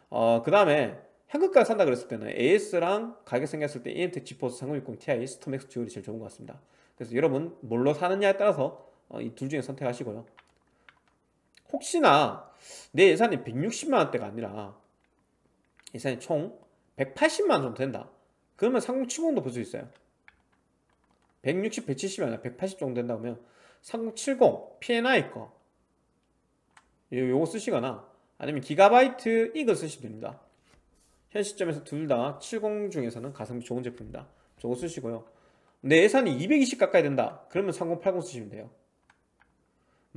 A: 어, 그 다음에 현금가 산다 그랬을 때는 AS랑 가격 생각했을 때 EMTEC 지포스 3060 Ti 스톰엑스 듀얼이 제일 좋은 것 같습니다. 그래서 여러분 뭘로 사느냐에 따라서 어, 이둘 중에 선택하시고요. 혹시나 내 예산이 160만 원대가 아니라 예산이 총 180만 원 정도 된다. 그러면 3070도 볼 수 있어요. 160, 170이 아니라 180 정도 된다면 3070 P&I 거 요거 쓰시거나 아니면 기가바이트 이거 쓰시면 됩니다. 현 시점에서 둘 다 70 중에서는 가성비 좋은 제품입니다. 저거 쓰시고요. 내 예산이 220 가까이 된다. 그러면 3080 쓰시면 돼요.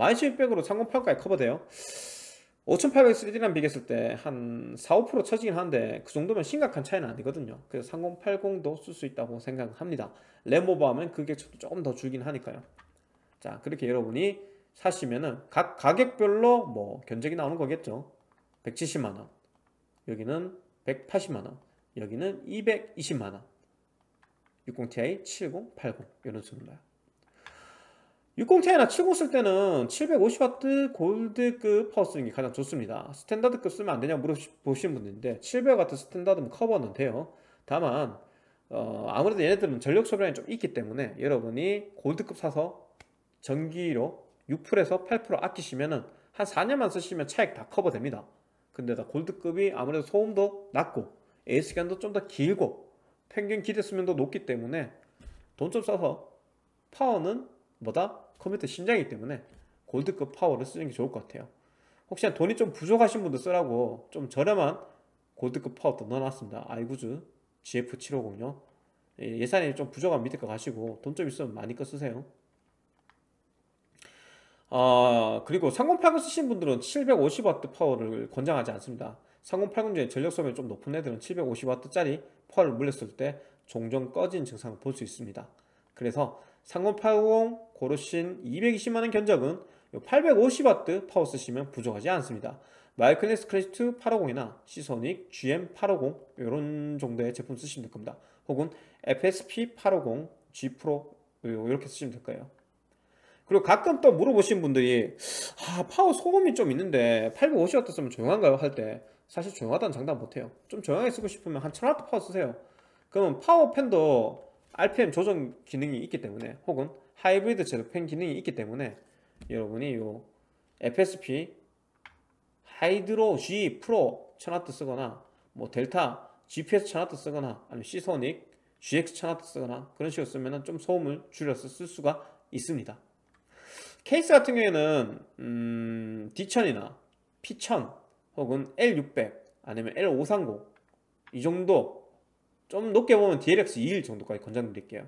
A: 12600으로 3080까지 커버돼요. 5800 3D랑 비교했을 때 한 4, 5% 처지긴 한데 그 정도면 심각한 차이는 아니거든요. 그래서 3080도 쓸 수 있다고 생각합니다. 램 오버하면 그 격차도 조금 더 줄긴 하니까요. 자 그렇게 여러분이 사시면은 각 가격별로 뭐 견적이 나오는 거겠죠. 170만원 여기는 180만원 여기는 220만원 60ti, 70, 80 이런 식으로요 60ti나 70쓸 때는 750W 골드급 파워 쓰는 게 가장 좋습니다. 스탠다드급 쓰면 안 되냐 물어보시는 분들인데 700W 스탠다드면 커버는 돼요. 다만 어, 아무래도 얘네들은 전력 소비량이 좀 있기 때문에 여러분이 골드급 사서 전기로 6%에서 8% 아끼시면은 한 4년만 쓰시면 차액 다 커버됩니다. 근데 다 골드급이 아무래도 소음도 낮고 AS 기간도 좀 더 길고 평균 기대 수명도 높기 때문에 돈 좀 써서 파워는 뭐다? 컴퓨터 심장이기 때문에 골드급 파워를 쓰는 게 좋을 것 같아요. 혹시나 돈이 좀 부족하신 분들 쓰라고 좀 저렴한 골드급 파워도 넣어놨습니다. 아이구즈 GF750요. 예, 예산이 좀 부족한 밑에 거 가시고 돈 좀 있으면 맨 위 거 쓰세요. 아 그리고 3080 쓰신 분들은 750W 파워를 권장하지 않습니다. 3080 중에 전력 소비가 좀 높은 애들은 750W짜리 파워를 물렸을 때 종종 꺼진 증상을 볼 수 있습니다. 그래서 3080 고르신 220만원 견적은 850W 파워 쓰시면 부족하지 않습니다. 마이크로닉스 클래식 2 850이나 시소닉 GM850 이런 정도의 제품 쓰시면 될 겁니다. 혹은 FSP 850 G 프로 이렇게 쓰시면 될 거예요. 그리고 가끔 또 물어보신 분들이 아 파워 소음이 좀 있는데 850W 쓰면 조용한가요? 할 때 사실 조용하다는 장담 못해요. 좀 조용하게 쓰고 싶으면 한 1000W 파워 쓰세요. 그러면 파워 팬도 RPM 조정 기능이 있기 때문에 혹은 하이브리드 제로 팬 기능이 있기 때문에 여러분이 요 FSP 하이드로 G 프로 1000W 쓰거나 뭐 델타 GPS 1000W 쓰거나 아니면 시소닉 GX 1000W 쓰거나 그런 식으로 쓰면 좀 소음을 줄여서 쓸 수가 있습니다. 케이스 같은 경우에는 음, D1000이나 P1000 혹은 L600 아니면 L530 이 정도 좀 높게 보면 DLX 21 정도까지 권장드릴게요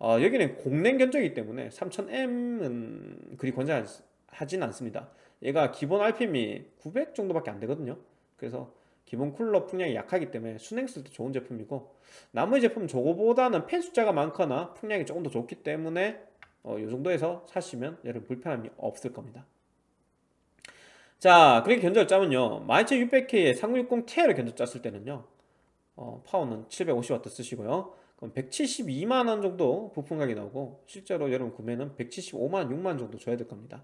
A: 어, 여기는 공랭 견적이기 때문에 3000M은 그리 권장하진 않습니다 얘가 기본 RPM이 900 정도밖에 안 되거든요 그래서 기본 쿨러 풍량이 약하기 때문에 순행 쓸 때 좋은 제품이고 나머지 제품은 저거보다는 펜 숫자가 많거나 풍량이 조금 더 좋기 때문에 어, 이 정도에서 사시면 여러분 불편함이 없을 겁니다. 자, 그렇게 견적을 짜면요. 12600K에 3060 Ti를 견적 짰을 때는요. 어, 파워는 750W 쓰시고요. 그럼 172만원 정도 부품 가격이 나오고 실제로 여러분 구매는 175만원, 6만원 정도 줘야 될 겁니다.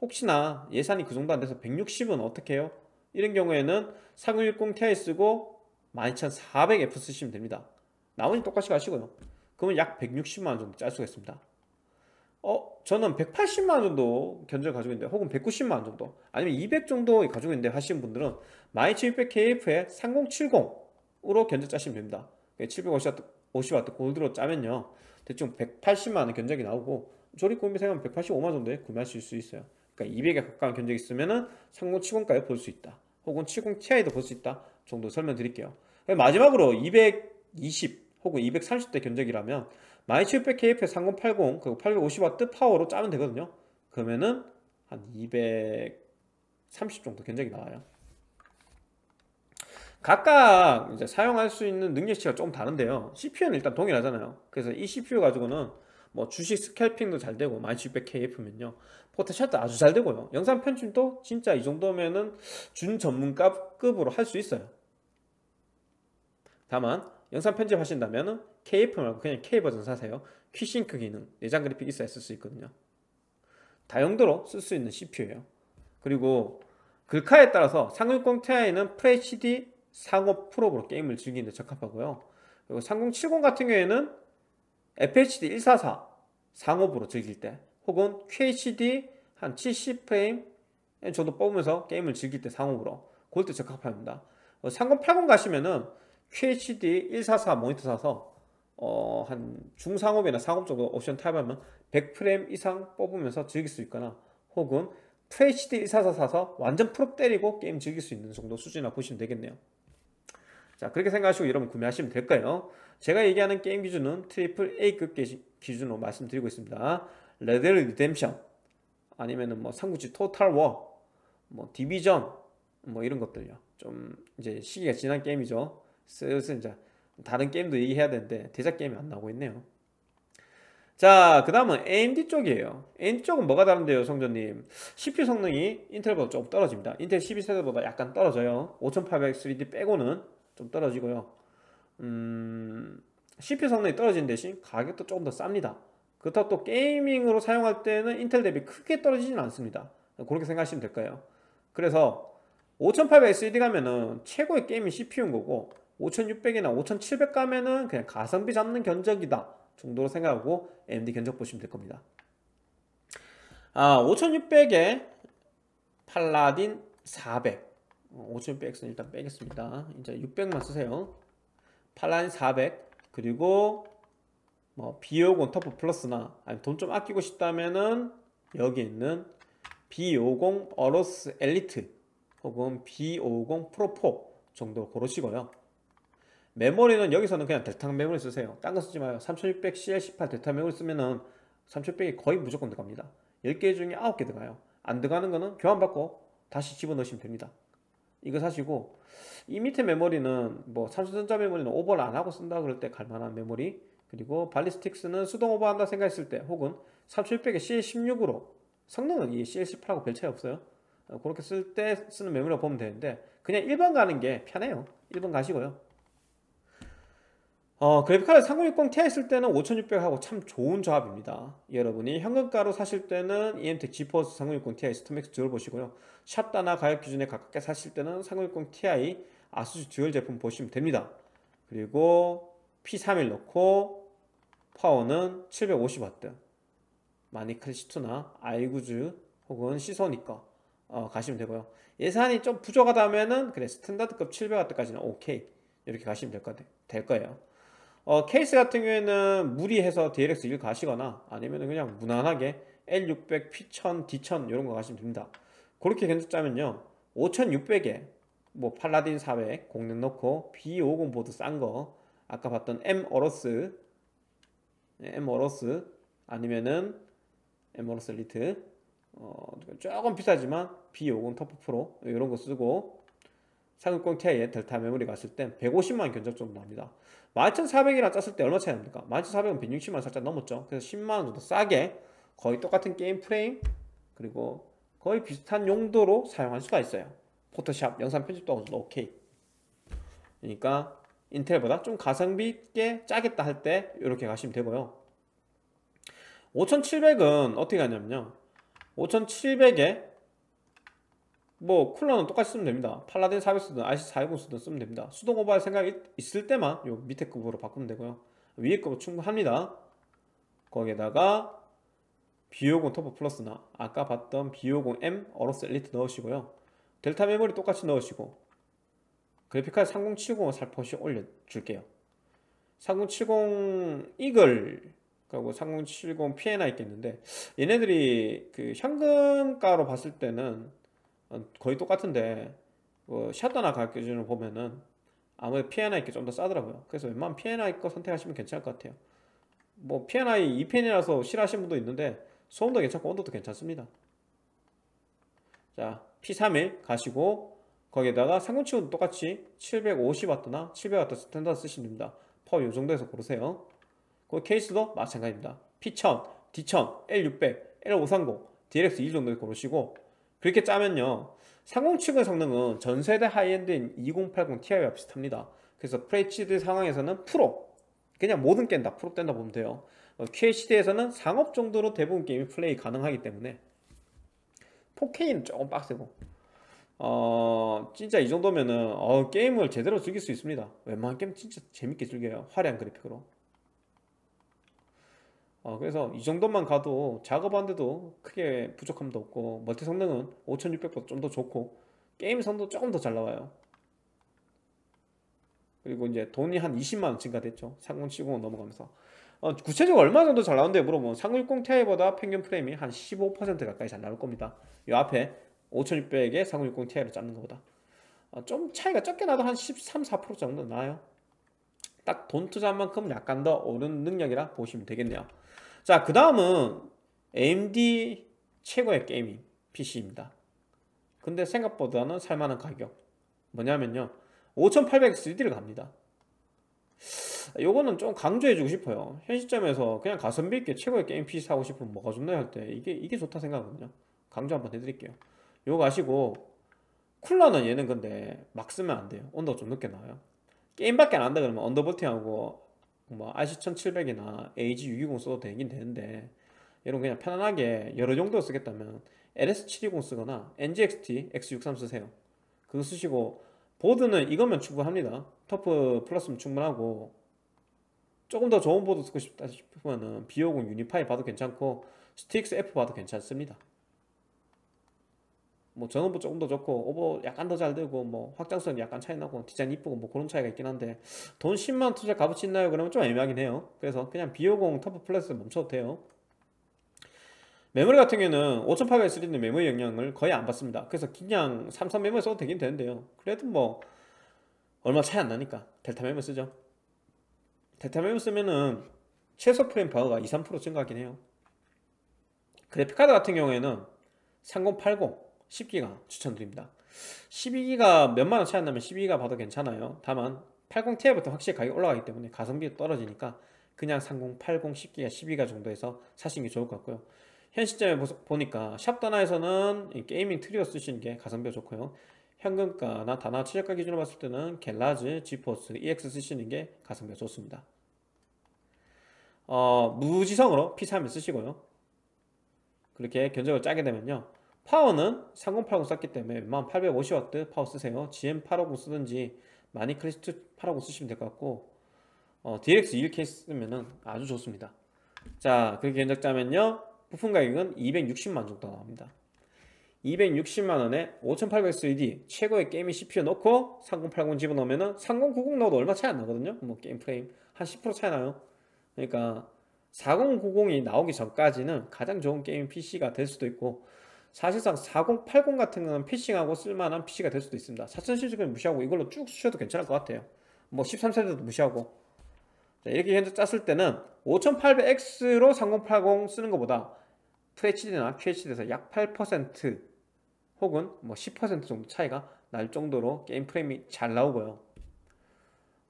A: 혹시나 예산이 그 정도 안 돼서 160은 어떻게 해요? 이런 경우에는 3060 Ti 쓰고 12400F 쓰시면 됩니다. 나머지 똑같이 가시고요. 그러면 약 160만원 정도 짤 수가 있습니다. 어 저는 180만 원 정도 견적을 가지고 있는데 혹은 190만 원 정도 아니면 200 정도 가지고 있는데 하시는 분들은 12600KF에 3070 으로 견적 짜시면 됩니다. 750W 50W 골드로 짜면요. 대충 180만 원 견적이 나오고 조립 구매 생각하면 185만 원 정도에 구매하실 수 있어요. 그러니까 200에 가까운 견적이 있으면은 3070까지 볼수 있다. 혹은 70ti도 볼 수 있다 정도 설명드릴게요. 마지막으로 220 혹은 230대 견적이라면 12700KF 3080 그리고 850W 파워로 짜면 되거든요. 그러면은 한 230 정도 견적이 나와요 각각 이제 사용할 수 있는 능력치가 조금 다른데요 CPU는 일단 동일하잖아요 그래서 이 CPU 가지고는 뭐 주식 스캘핑도 잘 되고 12700KF면요 포토샵도 아주 잘 되고요 영상 편집도 진짜 이 정도면은 준 전문가급으로 할 수 있어요 다만 영상 편집 하신다면 KF 말고 그냥 K 버전 사세요. 퀴싱크 기능, 내장 그래픽 있어야 쓸 수 있거든요. 다용도로 쓸 수 있는 CPU예요. 그리고 글카에 따라서 360 Ti는 FHD 상업 프로로 게임을 즐기는 데 적합하고요. 그리고 3070 같은 경우에는 FHD 144 상업으로 즐길 때 혹은 QHD 한 70프레임 정도 뽑으면서 게임을 즐길 때 상업으로 그럴 때 적합합니다. 3080 어, 가시면은 QHD 144 모니터 사서 어, 한 중상옵이나 상옵 정도 옵션 타협하면 100프레임 이상 뽑으면서 즐길 수 있거나 혹은 FHD 144 사서 완전 풀옵 때리고 게임 즐길 수 있는 정도 수준이라 보시면 되겠네요. 자 그렇게 생각하시고 여러분 구매하시면 될까요? 제가 얘기하는 게임 기준은 트리플 A급 기준으로 말씀드리고 있습니다. 레드 리뎀션 아니면은 뭐 삼국지 토탈 워, 뭐 디비전 뭐 이런 것들요. 좀 이제 시기가 지난 게임이죠. 슬슬 이제 다른 게임도 얘기해야 되는데 대작 게임이 안 나오고 있네요. 자, 그 다음은 AMD 쪽이에요. AMD 쪽은 뭐가 다른데요, 성전님? CPU 성능이 인텔보다 조금 떨어집니다. 인텔 12세대보다 약간 떨어져요. 5800 3D 빼고는 좀 떨어지고요. 음, CPU 성능이 떨어진 대신 가격도 조금 더 쌉니다. 그렇다고 또 게이밍으로 사용할 때는 인텔 대비 크게 떨어지진 않습니다. 그렇게 생각하시면 될까요? 그래서 5800 SSD 가면은 최고의 게이밍 CPU인 거고 5600이나 5700 가면은 그냥 가성비 잡는 견적이다 정도로 생각하고 AMD 견적 보시면 될 겁니다. 아, 5600에 팔라딘 400 5600X는 일단 빼겠습니다. 이제 600만 쓰세요. 팔라딘 400 그리고 뭐 B50 터프 플러스나 아니 돈 좀 아끼고 싶다면은 여기 있는 B50 어로스 엘리트 혹은 B50 프로4 정도 고르시고요. 메모리는 여기서는 그냥 델타 메모리 쓰세요. 딴 거 쓰지 마요. 3600 CL18 델타 메모리 쓰면은 3600이 거의 무조건 들어갑니다. 10개 중에 9개 들어가요. 안 들어가는 거는 교환받고 다시 집어넣으시면 됩니다. 이거 사시고 이 밑에 메모리는 뭐 삼성전자 메모리는 오버를 안 하고 쓴다 그럴 때 갈만한 메모리 그리고 발리스틱스는 수동 오버한다 생각했을 때 혹은 3600에 CL16으로 성능은 이 CL18하고 별 차이 없어요. 어, 그렇게 쓸 때 쓰는 메모리라고 보면 되는데 그냥 1번 가는 게 편해요. 1번 가시고요 어, 그래픽카드 3060 Ti 쓸 때는 5600하고 참 좋은 조합입니다. 여러분이 현금가로 사실 때는 EMTEC GeForce 3060 Ti 스톰맥스 듀얼 보시고요. 샵다나 가격 기준에 가깝게 사실 때는 3060 Ti 아수스 듀얼 제품 보시면 됩니다. 그리고 P31 넣고 파워는 750W 마니클 C2나 아이구즈 혹은 시소닉 거 어, 가시면 되고요. 예산이 좀 부족하다면은 그래 스탠다드급 700W까지는 오케이 이렇게 가시면 될, 거, 될 거예요. 어, 케이스 같은 경우에는 무리해서 DLX 1 가시거나 아니면 그냥 무난하게 L600, P1000, D1000 이런 거 가시면 됩니다. 그렇게 짜면요. 5600에 뭐 팔라딘 400 공략 넣고 B50 보드 싼 거 아까 봤던 M 어로스 M 어로스 아니면은 M 어로스 리트 어, 조금 비싸지만 B50 터프 프로 이런 거 쓰고 360 Ti에 델타 메모리 갔을 땐 150만 견적 정도 납니다. 11,400이랑 짰을 때 얼마 차이 납니까? 11,400은 160만 살짝 넘었죠. 그래서 10만원 정도 싸게 거의 똑같은 게임 프레임 그리고 거의 비슷한 용도로 사용할 수가 있어요. 포토샵, 영상 편집도 어느 정도 오케이. 그러니까 인텔보다 좀 가성비 있게 짜겠다 할 때 이렇게 가시면 되고요. 5700은 어떻게 하냐면요. 5700에 뭐 쿨러는 똑같이 쓰면 됩니다. 팔라딘 400 쓰든 RC410 쓰든 쓰면 됩니다. 수동 오버할 생각이 있을 때만 요 밑에 급으로 바꾸면 되고요. 위에 급은 충분합니다. 거기에다가 B50 터보 플러스나 아까 봤던 B50M 어로스 엘리트 넣으시고요. 델타 메모리 똑같이 넣으시고 그래픽카드 3070을 살포시 올려줄게요. 3070 이글 그리고 3070 P&I 있겠는데 얘네들이 그 현금가로 봤을 때는 어, 거의 똑같은데 뭐 샷다나 가격 기준으로 보면은 아무래도 PNY 게 좀 더 싸더라고요. 그래서 웬만하면 PNY 거 선택하시면 괜찮을 것 같아요. 뭐 PNY 2팬이라서 싫어하시는 분도 있는데 소음도 괜찮고 온도도 괜찮습니다. 자 P31 가시고 거기에다가 상근치고도 똑같이 750W나 700W 스탠다드 쓰시면 됩니다. 파워 요 정도에서 고르세요. 그 케이스도 마찬가지입니다. P1000, D1000, L600, L530, DLX 2 정도 고르시고 그렇게 짜면요. 3070의 성능은 전세대 하이엔드인 2080 Ti와 비슷합니다. 그래서 FHD 상황에서는 풀옵 그냥 모든 게임 다 풀옵 된다 보면 돼요. QHD에서는 상옵 정도로 대부분 게임이 플레이 가능하기 때문에 4K는 조금 빡세고. 어 진짜 이 정도면은 어, 게임을 제대로 즐길 수 있습니다. 웬만한 게임 진짜 재밌게 즐겨요. 화려한 그래픽으로 어, 그래서 이 정도만 가도 작업하는데도 크게 부족함도 없고 멀티 성능은 5600보다 좀 더 좋고 게임 성도 조금 더 잘 나와요. 그리고 이제 돈이 한 20만원 증가됐죠. 3070 넘어가면서. 어, 구체적으로 얼마 정도 잘 나오는데 물어보면 3060 Ti보다 평균 프레임이 한 15% 가까이 잘 나올 겁니다. 이 앞에 5600에 3060 Ti를 잡는 것보다. 어, 좀 차이가 적게 나도 한 13, 4% 정도 나요. 딱 돈 투자한 만큼 약간 더 오른 능력이라 보시면 되겠네요 자 그 다음은 AMD 최고의 게이밍 PC입니다. 근데 생각보다는 살만한 가격. 뭐냐면요. 5800 3D를 갑니다. 요거는 좀 강조해주고 싶어요. 현 시점에서 그냥 가성비 있게 최고의 게임 PC 사고 싶으면 뭐가 좋나요 할 때 이게 이게 좋다 생각하거든요. 강조 한번 해드릴게요. 요거 아시고 쿨러는 얘는 근데 막 쓰면 안 돼요. 온도가 좀 높게 나와요. 게임밖에 안 한다 그러면 undervolting하고 뭐 RC1700이나 AG620 써도 되긴 되는데 여러분 그냥 편안하게 여러 정도 쓰겠다면 LS720 쓰거나 NZXT X63 쓰세요. 그거 쓰시고 보드는 이거면 충분합니다. 터프 플러스면 충분하고 조금 더 좋은 보드 쓰고 싶다 싶으면은 B50 유니파이 봐도 괜찮고 스틱스 F 봐도 괜찮습니다 뭐 전원부 조금 더 좋고 오버 약간 더 잘 되고 뭐 확장성이 약간 차이 나고 디자인 이쁘고 뭐 그런 차이가 있긴 한데 돈 10만 투자 값어치 있나요? 그러면 좀 애매하긴 해요. 그래서 그냥 B50 터프 플러스 멈춰도 돼요. 메모리 같은 경우는 5800 3D 메모리 영향을 거의 안 받습니다. 그래서 그냥 삼성 메모리 써도 되긴 되는데요. 그래도 뭐 얼마 차이 안 나니까 델타 메모리 쓰죠. 델타 메모리 쓰면은 최소 프레임 방어가 2, 3% 증가하긴 해요. 그래픽카드 같은 경우에는 3080 10기가 추천드립니다. 12기가 몇만 원 차이 안 나면 12기가 봐도 괜찮아요. 다만 80ti부터 확실히 가격이 올라가기 때문에 가성비 떨어지니까 그냥 3080 10기가 12기가 정도에서 사시는 게 좋을 것 같고요. 현 시점에 보니까 샵다나에서는 게이밍 트리오 쓰시는 게 가성비가 좋고요. 현금가나 다나 최저가 기준으로 봤을 때는 갤라즈, 지포스, EX 쓰시는 게 가성비가 좋습니다. 어, 무지성으로 P31 쓰시고요. 그렇게 견적을 짜게 되면요 파워는 3080 썼기 때문에 웬만 850W 파워 쓰세요. GM850 쓰든지 마니크리스트 850 쓰시면 될 것 같고 어, DX 21K 쓰면 아주 좋습니다. 자 그렇게 견적 짜면요. 부품 가격은 260만 정도 나옵니다. 260만원에 5800 3D 최고의 게이밍 CPU 넣고 3080 집어넣으면 3090 넣어도 얼마 차이 안 나거든요. 뭐 게임 프레임 한 10% 차이 나요. 그러니까 4090이 나오기 전까지는 가장 좋은 게임 PC가 될 수도 있고 사실상 4080 같은 거는 피싱하고 쓸만한 PC가 될 수도 있습니다. 4070은 무시하고 이걸로 쭉 쓰셔도 괜찮을 것 같아요. 뭐 13세대도 무시하고. 자, 이렇게 현재 짰을 때는 5800X로 3080 쓰는 것보다 FHD나 QHD에서 약 8% 혹은 뭐 10% 정도 차이가 날 정도로 게임 프레임이 잘 나오고요.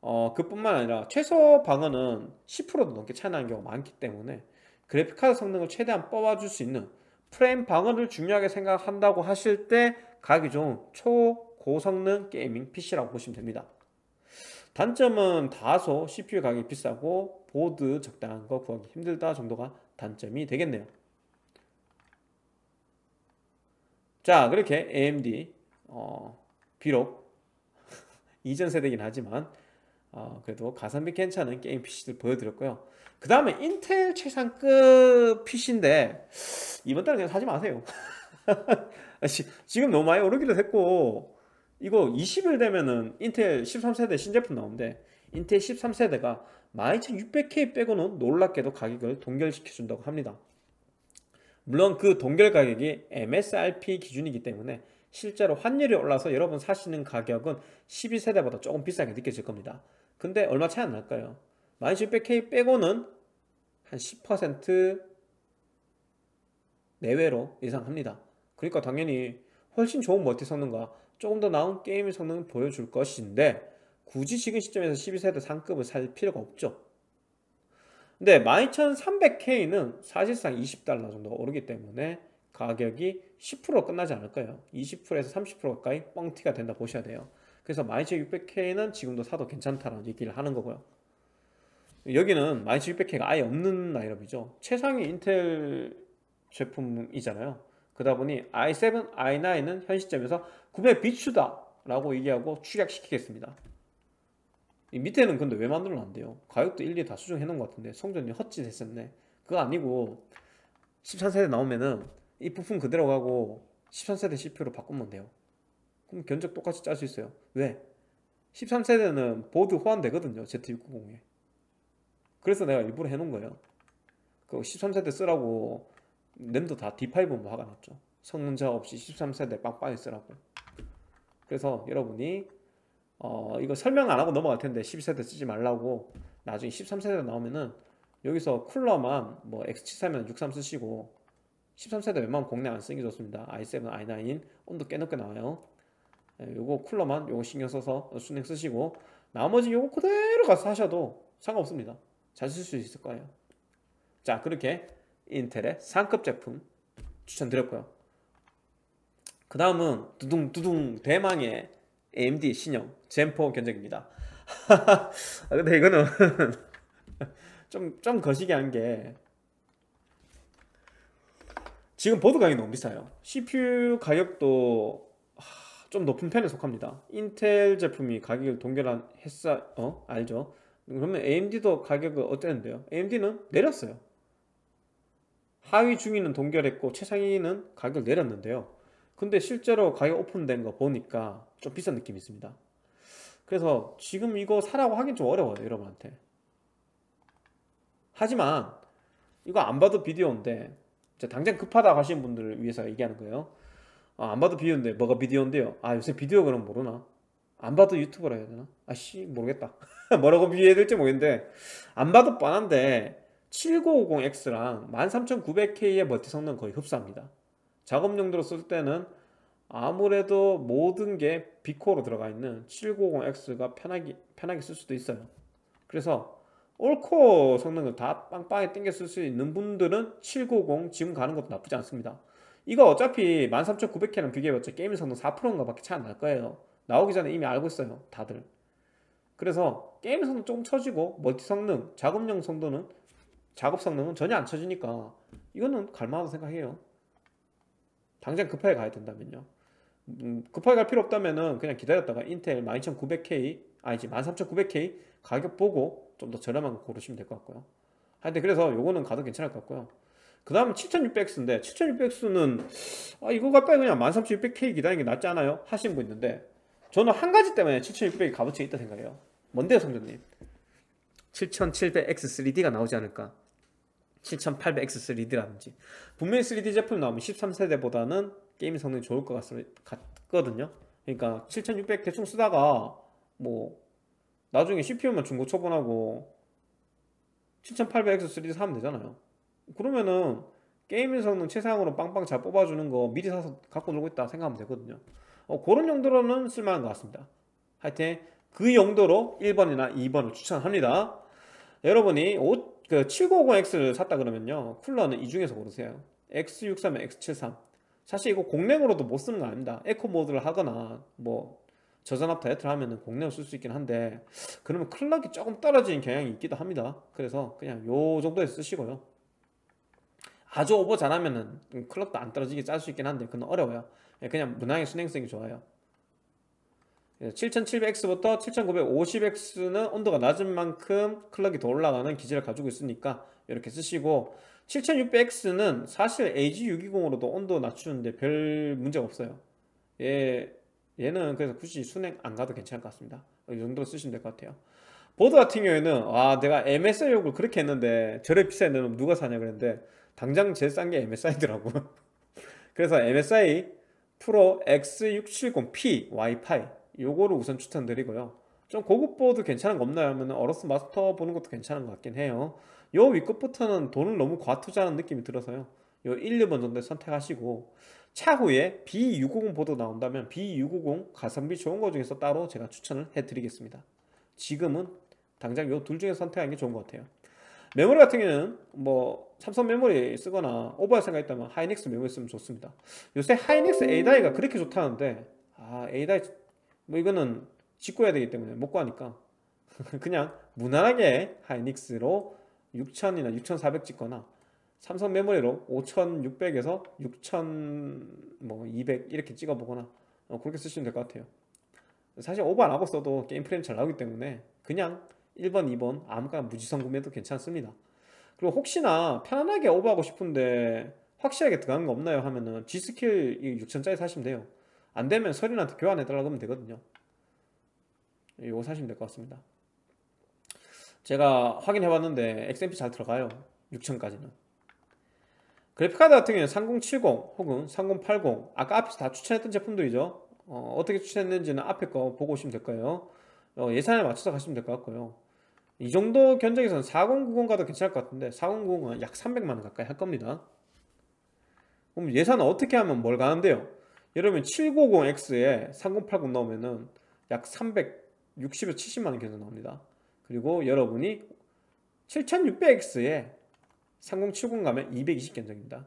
A: 어, 그뿐만 아니라 최소 방어는 10%도 넘게 차이 나는 경우가 많기 때문에 그래픽카드 성능을 최대한 뽑아줄 수 있는 프레임 방어를 중요하게 생각한다고 하실 때 가기 좋은 초고성능 게이밍 PC라고 보시면 됩니다. 단점은 다소 CPU 가격이 비싸고 보드 적당한 거 구하기 힘들다 정도가 단점이 되겠네요. 자 그렇게 AMD 어, 비록 *laughs* 이전 세대긴 하지만 어, 그래도 가성비 괜찮은 게임 PC들 보여드렸고요. 그 다음에 인텔 최상급 PC인데 이번 달에 그냥 사지 마세요. *laughs* 지금 너무 많이 오르기도 했고 이거 20일 되면은 인텔 13세대 신제품 나오는데 인텔 13세대가 12600K 빼고는 놀랍게도 가격을 동결시켜 준다고 합니다. 물론 그 동결 가격이 MSRP 기준이기 때문에 실제로 환율이 올라서 여러분 사시는 가격은 12세대보다 조금 비싸게 느껴질 겁니다 근데 얼마 차이 안 날까요? 12600K 빼고는 한 10% 내외로 예상합니다. 그러니까 당연히 훨씬 좋은 멀티 성능과 조금 더 나은 게임 성능을 보여줄 것인데 굳이 지금 시점에서 12세대 상급을 살 필요가 없죠. 근데 12300K는 사실상 20달러 정도 오르기 때문에 가격이 10% 끝나지 않을 거예요. 20%에서 30% 가까이 뻥튀가 된다 보셔야 돼요 그래서 12600K는 지금도 사도 괜찮다라는 얘기를 하는 거고요. 여기는 12600K가 아예 없는 라인업이죠. 최상위 인텔 제품이잖아요. 그러다 보니 i7, i9은 현 시점에서 구매 비추다 라고 얘기하고 축약시키겠습니다. 이 밑에는 근데 왜 돼요? 가격도 일일이 다 수정해 놓은 것 같은데 성전이 헛짓 했었네. 그거 아니고 13세대 나오면은 이 부품 그대로 가고 13세대 CPU로 바꾸면 돼요 그럼 견적 똑같이 짤 수 있어요. 왜? 13세대는 보드 호환되거든요 Z690에. 그래서 내가 일부러 해놓은 거예요. 그 13세대 쓰라고 램도 다 D5만 박아놨죠. 성능자 없이 13세대 빵빵히 쓰라고. 그래서 여러분이 어 이거 설명 안 하고 넘어갈 텐데 12세대 쓰지 말라고 나중에 13세대 나오면은 여기서 쿨러만 뭐 X73면 63 쓰시고 13세대 웬만하면 공내 안 쓰는 게 좋습니다. i7, i9 온도 꽤 높게 나와요. 예, 요거 쿨러만 요거 신경 써서 순행 쓰시고 나머지 요거 그대로 가서 하셔도 상관없습니다. 잘 쓸 수 있을 거예요. 자 그렇게 인텔의 상급 제품 추천드렸고요. 그 다음은 두둥두둥 대망의 AMD 신형 젠4 견적입니다. *laughs* 아, 근데 이거는 *laughs* 좀, 좀 거시기 한 게 지금 보드 가격이 너무 비싸요. CPU 가격도 좀 높은 편에 속합니다. 인텔 제품이 가격을 동결한 했어 어 알죠? 그러면 AMD도 가격을 어땠는데요? AMD는 내렸어요. 하위 중위는 동결했고 최상위는 가격을 내렸는데요. 근데 실제로 가격 오픈된 거 보니까 좀 비싼 느낌이 있습니다. 그래서 지금 이거 사라고 하긴 좀 어려워요 여러분한테. 하지만 이거 안 봐도 비디오인데 당장 급하다 하시는 분들을 위해서 얘기하는 거예요 아, 안 봐도 비디오인데 뭐가 비디오인데요? 아 요새 비디오 그럼 모르나? 안 봐도 유튜버라 해야 되나? 아씨 모르겠다. *laughs* 뭐라고 비교해야 될지 모르겠는데 안 봐도 뻔한데 7950X랑 13900K의 멀티 성능 거의 흡사합니다. 작업 용도로 쓸 때는 아무래도 모든 게 big core로 들어가 있는 7950X가 편하게, 편하게 쓸 수도 있어요. 그래서 all core 성능을 다 빵빵하게 땡겨 쓸 수 있는 분들은 790 지금 가는 것도 나쁘지 않습니다 이거 어차피 13900K랑 비교해봤자 게임 성능 4%인가 밖에 차이 안날 거예요. 나오기 전에 이미 알고 있어요 다들. 그래서 게임 성능 조금 처지고 멀티 성능, 작업용 성능은 작업 성능은 전혀 안 처지니까 이거는 갈만하다 생각해요. 당장 급하게 가야 된다면요. 음, 급하게 갈 필요 없다면은 그냥 기다렸다가 인텔 12900K 아니지 13900K 가격 보고 좀 더 저렴한 거 고르시면 될 것 같고요. 하여튼 그래서 요거는 가도 괜찮을 것 같고요 그 다음은 7600X인데 7600X는 아 이거 갖다 그냥 13600K 기다리는 게 낫지 않아요? 하시는 분 있는데 저는 한 가지 때문에 7600이 값어치가 있다 생각해요. 뭔데요 성전님? 7700X3D가 나오지 않을까? 7800X3D라든지. 분명히 3D 제품 나오면 13세대보다는 게임 성능이 좋을 것 같거든요. 그러니까 7600 대충 쓰다가 뭐 나중에 CPU만 중고 처분하고 7800X3D 사면 되잖아요 그러면은 게임 성능 최상으로 빵빵 잘 뽑아주는 거 미리 사서 갖고 놀고 있다 생각하면 되거든요. 어, 그런 용도로는 쓸만한 것 같습니다. 하여튼 그 용도로 1번이나 2번을 추천합니다. 여러분이 그 7950X를 샀다 그러면요 쿨러는 이 중에서 고르세요. X63, X73 사실 이거 공랭으로도 못 쓰는 거 아닙니다. 에코 모드를 하거나 뭐 저전압 다이어트를 하면은 공랭을 쓸 수 있긴 한데 그러면 클럭이 조금 떨어지는 경향이 있기도 합니다. 그래서 그냥 요 정도에 쓰시고요 아주 오버 잘하면은 클럭도 안 떨어지게 짤 수 있긴 한데 그건 어려워요. 그냥 무난하게 수냉 쓰심이 좋아요. 7700X부터 7950X는 온도가 낮은 만큼 클럭이 더 올라가는 기질을 가지고 있으니까 이렇게 쓰시고 7600X는 사실 AG620으로도 온도 낮추는데 별 문제가 없어요. 얘, 얘는 그래서 굳이 수냉 안 가도 괜찮을 것 같습니다. 이 정도로 쓰시면 될 것 같아요. 보드 같은 경우에는 와 내가 MSI 욕을 그렇게 했는데 저래 비싼 데는 누가 사냐 그랬는데 당장 제일 싼 게 MSI더라고. *laughs* 그래서 MSI Pro X670P 와이파이 요거를 우선 추천드리고요. 좀 고급 보드 괜찮은 거 없나요? 하면 AORUS Master 보는 것도 괜찮은 것 같긴 해요. 요 윗급부터는 돈을 너무 과투자하는 느낌이 들어서요. 요 1, 2번 정도 선택하시고 차후에 B650 보드 나온다면 B650 가성비 좋은 거 중에서 따로 제가 추천을 해드리겠습니다. 지금은 당장 요 둘 중에 선택하는 게 좋은 것 같아요 메모리 같은 경우는 뭐 삼성 메모리 쓰거나 오버할 생각 있다면 하이닉스 메모리 쓰면 좋습니다. 요새 하이닉스 A die가 그렇게 좋다는데 아 A die 뭐 이거는 직구 해야 되기 때문에 못 구하니까 *laughs* 그냥 무난하게 하이닉스로 6000이나 6400 찍거나 삼성 메모리로 5600에서 6200 이렇게 찍어보거나 어, 그렇게 쓰시면 될 것 같아요. 사실 오버 안 하고 써도 게임 프레임 잘 나오기 때문에 그냥 1번, 2번 아무거나 무지성 구매도 괜찮습니다. 그리고 혹시나 편안하게 오버하고 싶은데 확실하게 들어가는 거 없나요? 하면은 G.SKILL 6천짜리 사시면 돼요. 안 되면 서린한테 교환해 달라고 하면 되거든요. 이거 사시면 될 것 같습니다. 제가 확인해 봤는데 XMP 잘 들어가요. 6천까지는. 그래픽카드 같은 경우는 3070 혹은 3080 아까 앞에서 다 추천했던 제품들이죠. 어, 떻게 추천했는지는 앞에 거 보고 오시면 될 거예요. 어, 예산에 맞춰서 가시면 될 것 같고요 이 정도 견적에서는 4090 가도 괜찮을 것 같은데 4090은 약 300만원 가까이 할 겁니다 그럼 예산은 어떻게 하면 뭘 가는데요 여러분 750X에 3080 넣으면은 약 360에서 70만원 견적 나옵니다 그리고 여러분이 7600X에 3070 가면 220 견적입니다.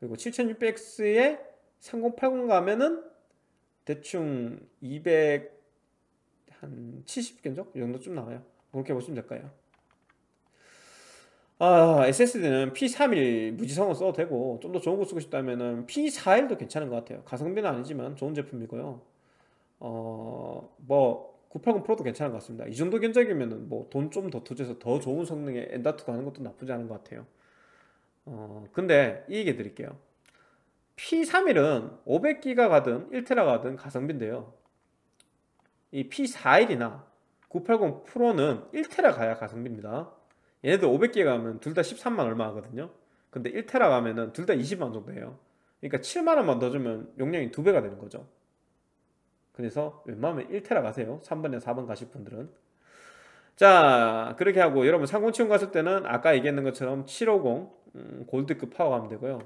A: 그리고 7600X에 3080 가면은 대충 200 한 70 견적 이 정도 좀 나와요. 그렇게 보시면 될까요? 아, SSD는 P31 무지성을 써도 되고 좀 더 좋은 거 쓰고 싶다면은 P41도 괜찮은 것 같아요. 가성비는 아니지만 좋은 제품이고요. 어, 뭐 980 프로도 괜찮은 것 같습니다. 이 정도 견적이면은 뭐 돈 좀 더 투자해서 더 좋은 성능의 엔다투 가는 것도 나쁘지 않은 것 같아요. 어, 근데 이 얘기 드릴게요. P31은 500기가 가든 1테라 가든 가성비인데요. 이 P41이나 980 프로는 1테라 가야 가성비입니다. 얘네들 500기가 가면 둘 다 13만 얼마 하거든요. 근데 1테라 가면은 둘 다 20만 정도 해요. 그러니까 7만 원만 더 주면 용량이 두 배가 되는 거죠. 그래서 웬만하면 1테라 가세요. 3번에 4번 가실 분들은. 자, 그렇게 하고 여러분 3070 갔을 때는 아까 얘기했는 것처럼 750 음, 골드급 파워 가면 되고요.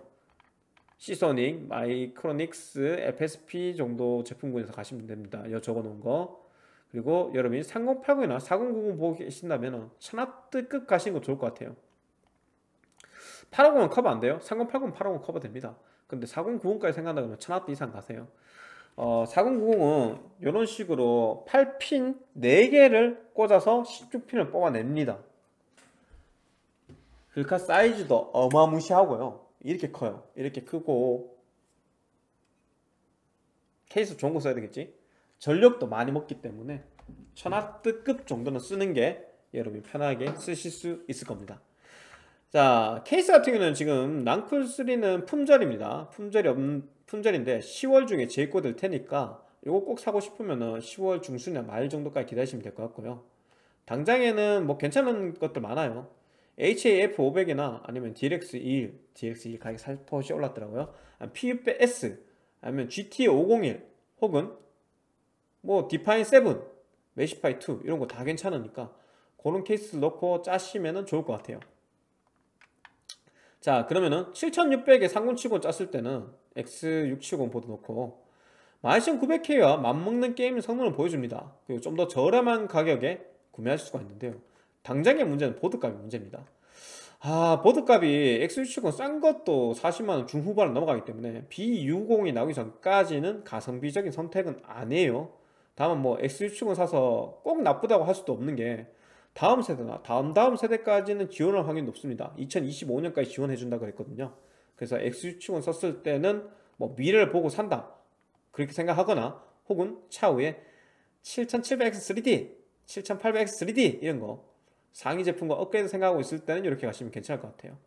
A: Seasonic, 마이크로닉스, FSP 정도 제품군에서 가시면 됩니다. 여 적어 놓은 거. 그리고 여러분이 3080이나 4090 보고 계신다면 천와트급 가시는 거 좋을 것 같아요. 850은 커버 안 돼요. 3080, 850 커버 됩니다. 근데 4090까지 생각한다 그러면 천와트 이상 가세요. 어, 4090은 이런 식으로 8핀 4개를 꽂아서 16핀을 뽑아냅니다. 글카 사이즈도 어마무시하고요. 이렇게 커요. 이렇게 크고 케이스 좋은 거 써야 되겠지? 전력도 많이 먹기 때문에 천하트급 정도는 쓰는 게 여러분이 편하게 쓰실 수 있을 겁니다. 자 케이스 같은 경우는 지금 랑쿨3는 품절입니다. 품절이 없, 품절인데 10월 중에 재입고 될 테니까 이거 꼭 사고 싶으면 10월 중순이나 말 정도까지 기다리시면 될 것 같고요. 당장에는 뭐 괜찮은 것들 많아요. HAF500이나 아니면 DLX21, DLX21 가격이 40%씩 올랐더라고요. PUP-S 아니면 GT501 혹은 뭐 Define 7, Meshify 2 이런 거 다 괜찮으니까 그런 케이스를 넣고 짜시면 좋을 것 같아요. 자 그러면은 7600에 상군치고 짰을 때는 X670 보드 넣고 12900K와 맞먹는 게임 성능을 보여줍니다. 그리고 좀 더 저렴한 가격에 구매하실 수가 있는데요. 당장의 문제는 보드값이 문제입니다. 아 보드값이 X670 싼 것도 40만원 중후반을 넘어가기 때문에 B60이 나오기 전까지는 가성비적인 선택은 아니에요. 다만 뭐 X670 사서 꼭 나쁘다고 할 수도 없는 게 다음 세대나 다음 다음 세대까지는 지원할 확률이 높습니다. 2025년까지 지원해 준다 그랬거든요. 그래서 X670 썼을 때는 뭐 미래를 보고 산다 그렇게 생각하거나 혹은 차후에 7700X3D, 7800X3D 이런 거 상위 제품과 업그레이드 생각하고 있을 때는 이렇게 가시면 괜찮을 것 같아요.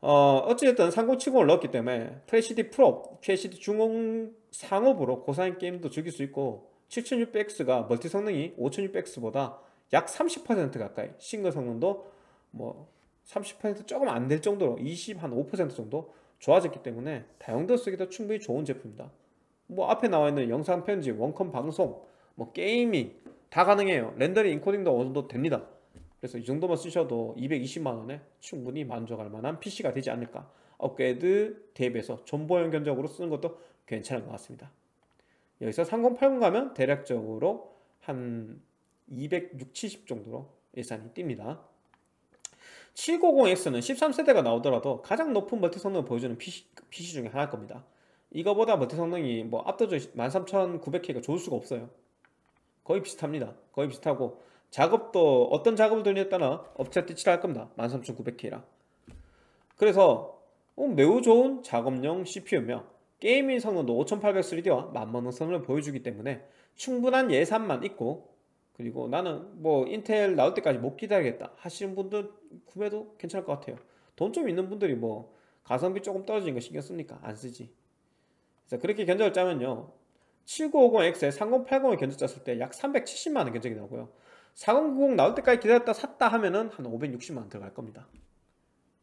A: 어, 어찌됐든 3070을 넣었기 때문에 FHD 프로, FHD 중흥 상업으로 고사양 게임도 즐길 수 있고 7600X가 멀티 성능이 5600X보다 약 30% 가까이 싱글 성능도 뭐 30% 조금 안 될 정도로 20 한 5% 정도 좋아졌기 때문에 다용도 쓰기도 충분히 좋은 제품입니다. 뭐 앞에 나와 있는 영상 편집, 원컴 방송, 뭐 게이밍 다 가능해요. 렌더링, 인코딩도 어느 정도 됩니다. 그래서 이 정도만 쓰셔도 220만 원에 충분히 만족할 만한 PC가 되지 않을까. 업그레이드 대비해서 존버용 견적으로 쓰는 것도 괜찮은 것 같습니다. 여기서 3080 가면 대략적으로 한 260, 70 정도로 예산이 뜁니다. 7950X는 13세대가 나오더라도 가장 높은 멀티 성능을 보여주는 PC, PC 중에 하나일 겁니다. 이거보다 멀티 성능이 뭐 압도적 13900K가 좋을 수가 없어요. 거의 비슷합니다. 거의 비슷하고 작업도 어떤 작업을 돌리에 따라 업체 뜻이라 할 겁니다. 13900K라. 그래서 어, 매우 좋은 작업용 CPU며 게이밍 성능도 5800 3D와 만만한 성능을 보여주기 때문에 충분한 예산만 있고 그리고 나는 뭐 인텔 나올 때까지 못 기다리겠다 하시는 분들 구매도 괜찮을 것 같아요. 돈 좀 있는 분들이 뭐 가성비 조금 떨어지는 거 신경 씁니까? 안 쓰지. 그래서 그렇게 견적을 짜면요. 7950X에 3080을 견적 짰을 때 약 370만원 견적이 나오고요. 4090 나올 때까지 기다렸다 샀다 하면은 한 560만원 들어갈 겁니다.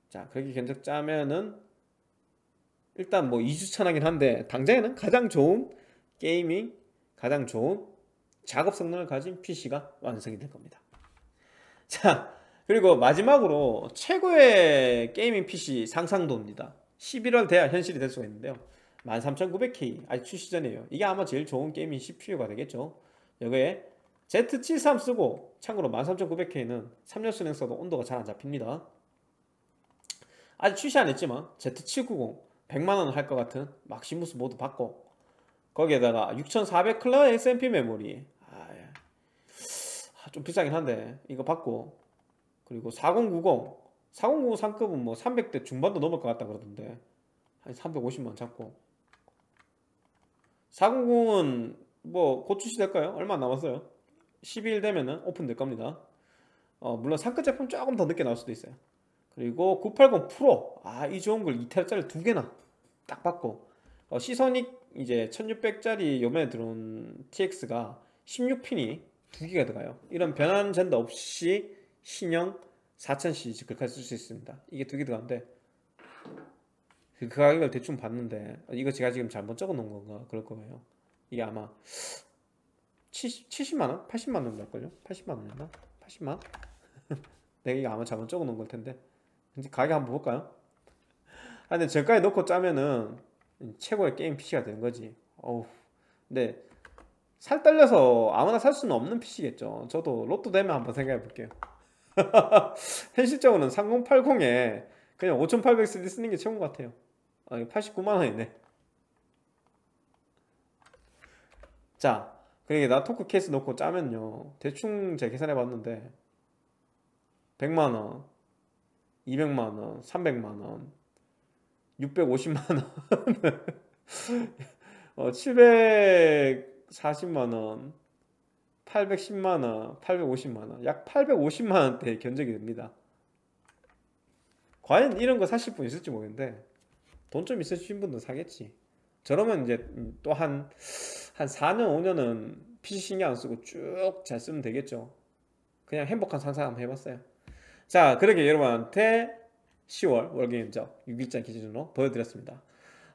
A: 자 그렇게 견적 짜면은 일단 뭐 2주차나긴 한데 당장에는 가장 좋은 게이밍 가장 좋은 작업 성능을 가진 PC가 완성이 될 겁니다. 자 그리고 마지막으로 최고의 게이밍 PC 상상도입니다. 11월 돼야 현실이 될 수가 있는데요. 13900K 아직 출시 전이에요. 이게 아마 제일 좋은 게이밍 CPU가 되겠죠. 여기에 Z73 쓰고 참고로 13900K는 3열 수냉 써도 온도가 잘 안 잡힙니다. 아직 출시 안 했지만 Z790 100만원 할것 같은 막시무스 모드 받고 거기에다가 6400 클럭 XMP 메모리. 아, 예. 아, 좀 비싸긴 한데 이거 받고. 그리고 4090 4090 상급은 뭐 300대 중반도 넘을 것 같다 그러던데. 한 350만 잡고. 490은 뭐 곧 출시될까요? 얼마 안 남았어요. 12일 되면은 오픈될 겁니다. 어, 물론 상급 제품 조금 더 늦게 나올 수도 있어요 그리고 980 프로 아 이 좋은 걸 2테라짜리 두 개나 딱 받고 어, 시소닉 이제 1600짜리 요번에 들어온 TX가 16핀이 두 개가 들어가요 이런 변환 젠더 없이 신형 4000 시리즈 글까지 쓸수 있습니다 이게 두 개 들어가는데 그 가격을 대충 봤는데 어, 이거 제가 지금 잘못 적어 놓은 건가 그럴 거예요 이게 아마 70, 70만원? 80만원 날걸요? 80만원이었나? 80만? 내가 이거 아마 잘못 적어 놓은 걸 텐데 이제 가격 한번 볼까요? 아 근데 저가에 넣고 짜면은 최고의 게임 PC가 되는 거지. 어우. 근데 살 떨려서 아무나 살 수는 없는 PC겠죠. 저도 로또 되면 한번 생각해 볼게요. *laughs* 현실적으로는 3080에 그냥 5800 3D 쓰는 게 최고인 것 같아요. 아, 89만원이네. 자 그러니까 나 토크 케이스 넣고 짜면요. 대충 제가 계산해 봤는데 100만원 200만 원 300만 원 650만 원. 어, 740만 원 810만 원 850만 원. 약 850만 원대 견적이 됩니다. 과연 이런 거 사실 분 있을지 모르겠는데 돈 좀 있으신 분도 사겠지. 저러면 이제 또 한 한 4년 5년은 PC 신경 안 쓰고 쭉 잘 쓰면 되겠죠. 그냥 행복한 상상 한번 해봤어요 자 그렇게 여러분한테 10월 월경인적 6일장 기준으로 보여드렸습니다.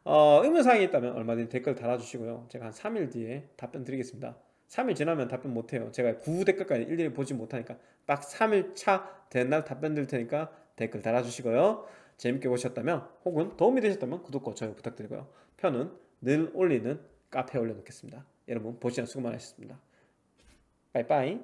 A: 어, 의문사항이 있다면 얼마든지 댓글 달아주시고요. 제가 한 3일 뒤에 답변 드리겠습니다. 3일 지나면 답변 못해요. 제가 구 댓글까지 일일이 보지 못하니까 딱 3일 차 된 날 답변 드릴 테니까 댓글 달아주시고요. 재밌게 보셨다면 혹은 도움이 되셨다면 구독과 좋아요 부탁드리고요. 편은 늘 올리는 카페에 올려놓겠습니다. 여러분 보시는 수고 많으셨습니다. 빠이빠이